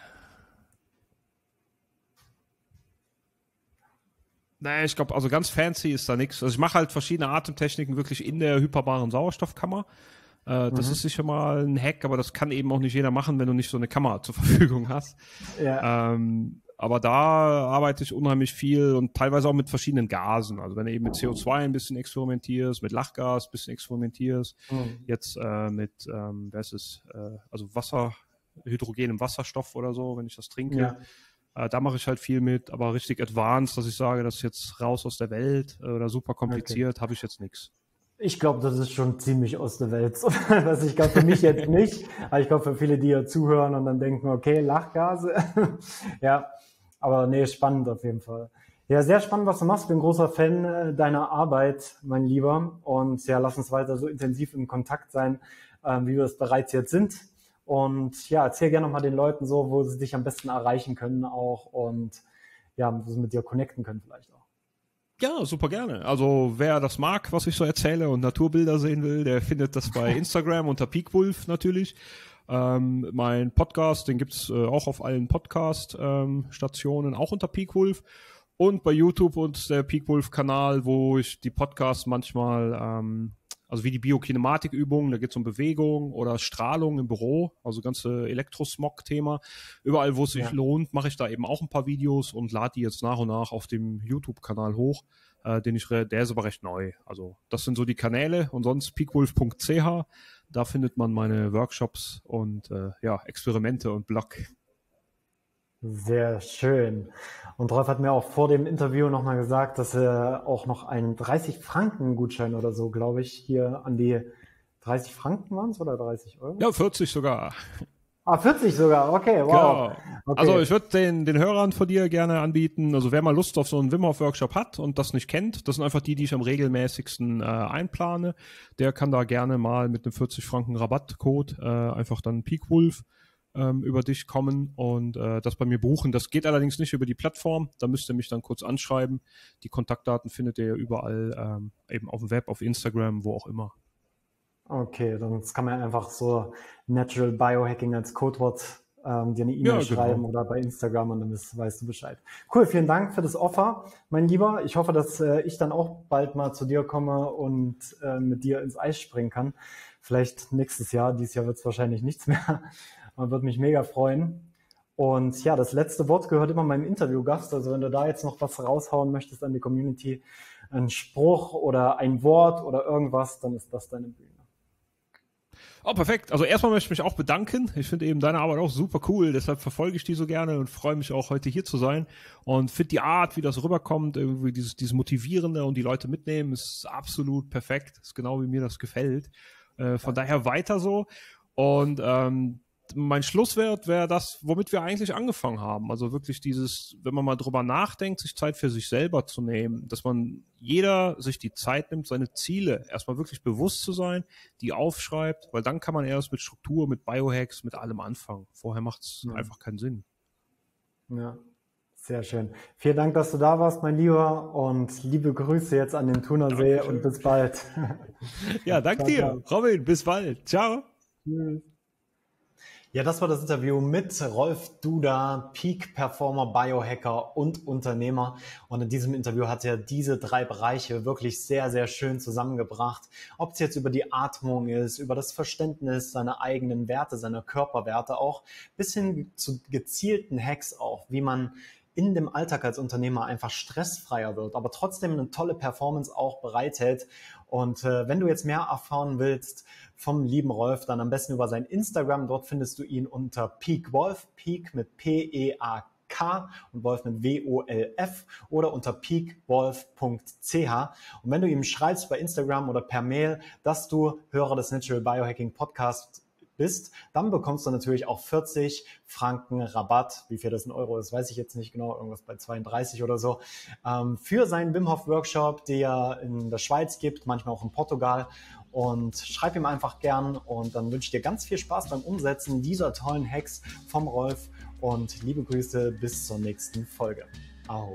Nee, ich glaube, also ganz fancy ist da nichts. Also ich mache halt verschiedene Atemtechniken wirklich in der hyperbaren Sauerstoffkammer. Äh, das mhm. ist sicher mal ein Hack, aber das kann eben auch nicht jeder machen, wenn du nicht so eine Kammer zur Verfügung hast. Ja. Ähm, aber da arbeite ich unheimlich viel und teilweise auch mit verschiedenen Gasen. Also wenn du eben mit CO2 ein bisschen experimentierst, mit Lachgas ein bisschen experimentierst, mhm. jetzt äh, mit, ähm, wer ist es, äh, also Wasser, Hydrogen im Wasserstoff oder so, wenn ich das trinke. Ja. Äh, da mache ich halt viel mit, aber richtig advanced, dass ich sage, das ist jetzt raus aus der Welt äh, oder super kompliziert, okay. habe ich jetzt nichts. Ich glaube, das ist schon ziemlich aus der Welt. Was ich glaube für mich jetzt nicht, aber ich glaube für viele, die ja zuhören und dann denken, okay, Lachgase. ja, aber nee, spannend auf jeden Fall. Ja, sehr spannend, was du machst. Ich bin großer Fan äh, deiner Arbeit, mein Lieber. Und ja, lass uns weiter so intensiv im Kontakt sein, äh, wie wir es bereits jetzt sind. Und ja, erzähl gerne nochmal den Leuten so, wo sie dich am besten erreichen können auch und ja, wo sie mit dir connecten können vielleicht auch. Ja, super gerne. Also wer das mag, was ich so erzähle und Naturbilder sehen will, der findet das bei Instagram unter Peakwolf natürlich. Ähm, mein Podcast, den gibt's äh, auch auf allen Podcast-Stationen, ähm, auch unter Peakwolf. Und bei YouTube und der Peakwolf-Kanal, wo ich die Podcasts manchmal ähm, also wie die Biokinematikübungen, da geht es um Bewegung oder Strahlung im Büro, also ganze Elektrosmog-Thema. Überall, wo es sich ja. lohnt, mache ich da eben auch ein paar Videos und lade die jetzt nach und nach auf dem YouTube-Kanal hoch, äh, den ich, der ist aber recht neu. Also das sind so die Kanäle und sonst peakwolf.ch, da findet man meine Workshops und äh, ja, Experimente und Blog. Sehr schön. Und Rolf hat mir auch vor dem Interview nochmal gesagt, dass er auch noch einen 30-Franken-Gutschein oder so, glaube ich, hier an die 30 Franken waren es oder 30 Euro? Ja, 40 sogar. Ah, 40 sogar, okay, wow. Genau. Okay. Also ich würde den, den Hörern von dir gerne anbieten, also wer mal Lust auf so einen Wim Hof Workshop hat und das nicht kennt, das sind einfach die, die ich am regelmäßigsten äh, einplane, der kann da gerne mal mit einem 40 Franken Rabattcode äh, einfach dann Peakwolf ähm, über dich kommen und äh, das bei mir buchen. Das geht allerdings nicht über die Plattform. Da müsst ihr mich dann kurz anschreiben. Die Kontaktdaten findet ihr ja überall, ähm, eben auf dem Web, auf Instagram, wo auch immer. Okay, dann kann man einfach so Natural Biohacking als Codewort ähm, dir eine E-Mail ja, genau. schreiben oder bei Instagram und dann bist, weißt du Bescheid. Cool, vielen Dank für das Offer, mein Lieber. Ich hoffe, dass äh, ich dann auch bald mal zu dir komme und äh, mit dir ins Eis springen kann. Vielleicht nächstes Jahr, dieses Jahr wird es wahrscheinlich nichts mehr. Man wird mich mega freuen. Und ja, das letzte Wort gehört immer meinem Interviewgast. Also wenn du da jetzt noch was raushauen möchtest an die Community, ein Spruch oder ein Wort oder irgendwas, dann ist das deine Bühne. Oh, perfekt. Also erstmal möchte ich mich auch bedanken. Ich finde eben deine Arbeit auch super cool. Deshalb verfolge ich die so gerne und freue mich auch heute hier zu sein. Und finde die Art, wie das rüberkommt, irgendwie dieses, dieses Motivierende und die Leute mitnehmen, ist absolut perfekt. Ist genau wie mir das gefällt. Äh, von ja. daher weiter so. Und ähm, mein Schlusswert wäre das, womit wir eigentlich angefangen haben. Also wirklich dieses, wenn man mal drüber nachdenkt, sich Zeit für sich selber zu nehmen, dass man jeder sich die Zeit nimmt, seine Ziele erstmal wirklich bewusst zu sein, die aufschreibt, weil dann kann man erst mit Struktur, mit Biohacks, mit allem anfangen. Vorher macht es ja. einfach keinen Sinn. Ja, Sehr schön. Vielen Dank, dass du da warst, mein Lieber. Und liebe Grüße jetzt an den Thunersee und bis bald. Ja, danke dir. Robin, bis bald. Ciao. Tschüss. Ja, das war das Interview mit Rolf Duda, Peak Performer, Biohacker und Unternehmer. Und in diesem Interview hat er diese drei Bereiche wirklich sehr, sehr schön zusammengebracht. Ob es jetzt über die Atmung ist, über das Verständnis seiner eigenen Werte, seiner Körperwerte auch, bis hin zu gezielten Hacks auch, wie man in dem Alltag als Unternehmer einfach stressfreier wird, aber trotzdem eine tolle Performance auch bereithält. Und äh, wenn du jetzt mehr erfahren willst vom lieben Rolf, dann am besten über sein Instagram. Dort findest du ihn unter Peak Wolf, Peak mit P-E-A-K. Und Wolf mit W-O-L-F oder unter peakwolf.ch. Und wenn du ihm schreibst bei Instagram oder per Mail, dass du Hörer des Natural Biohacking Podcasts bist, dann bekommst du natürlich auch 40 Franken Rabatt. Wie viel das in Euro ist, weiß ich jetzt nicht genau, irgendwas bei 32 oder so, ähm, für seinen Wim Hof Workshop, der in der Schweiz gibt, manchmal auch in Portugal. Und schreib ihm einfach gern und dann wünsche ich dir ganz viel Spaß beim Umsetzen dieser tollen Hacks vom Rolf und liebe Grüße bis zur nächsten Folge. Au.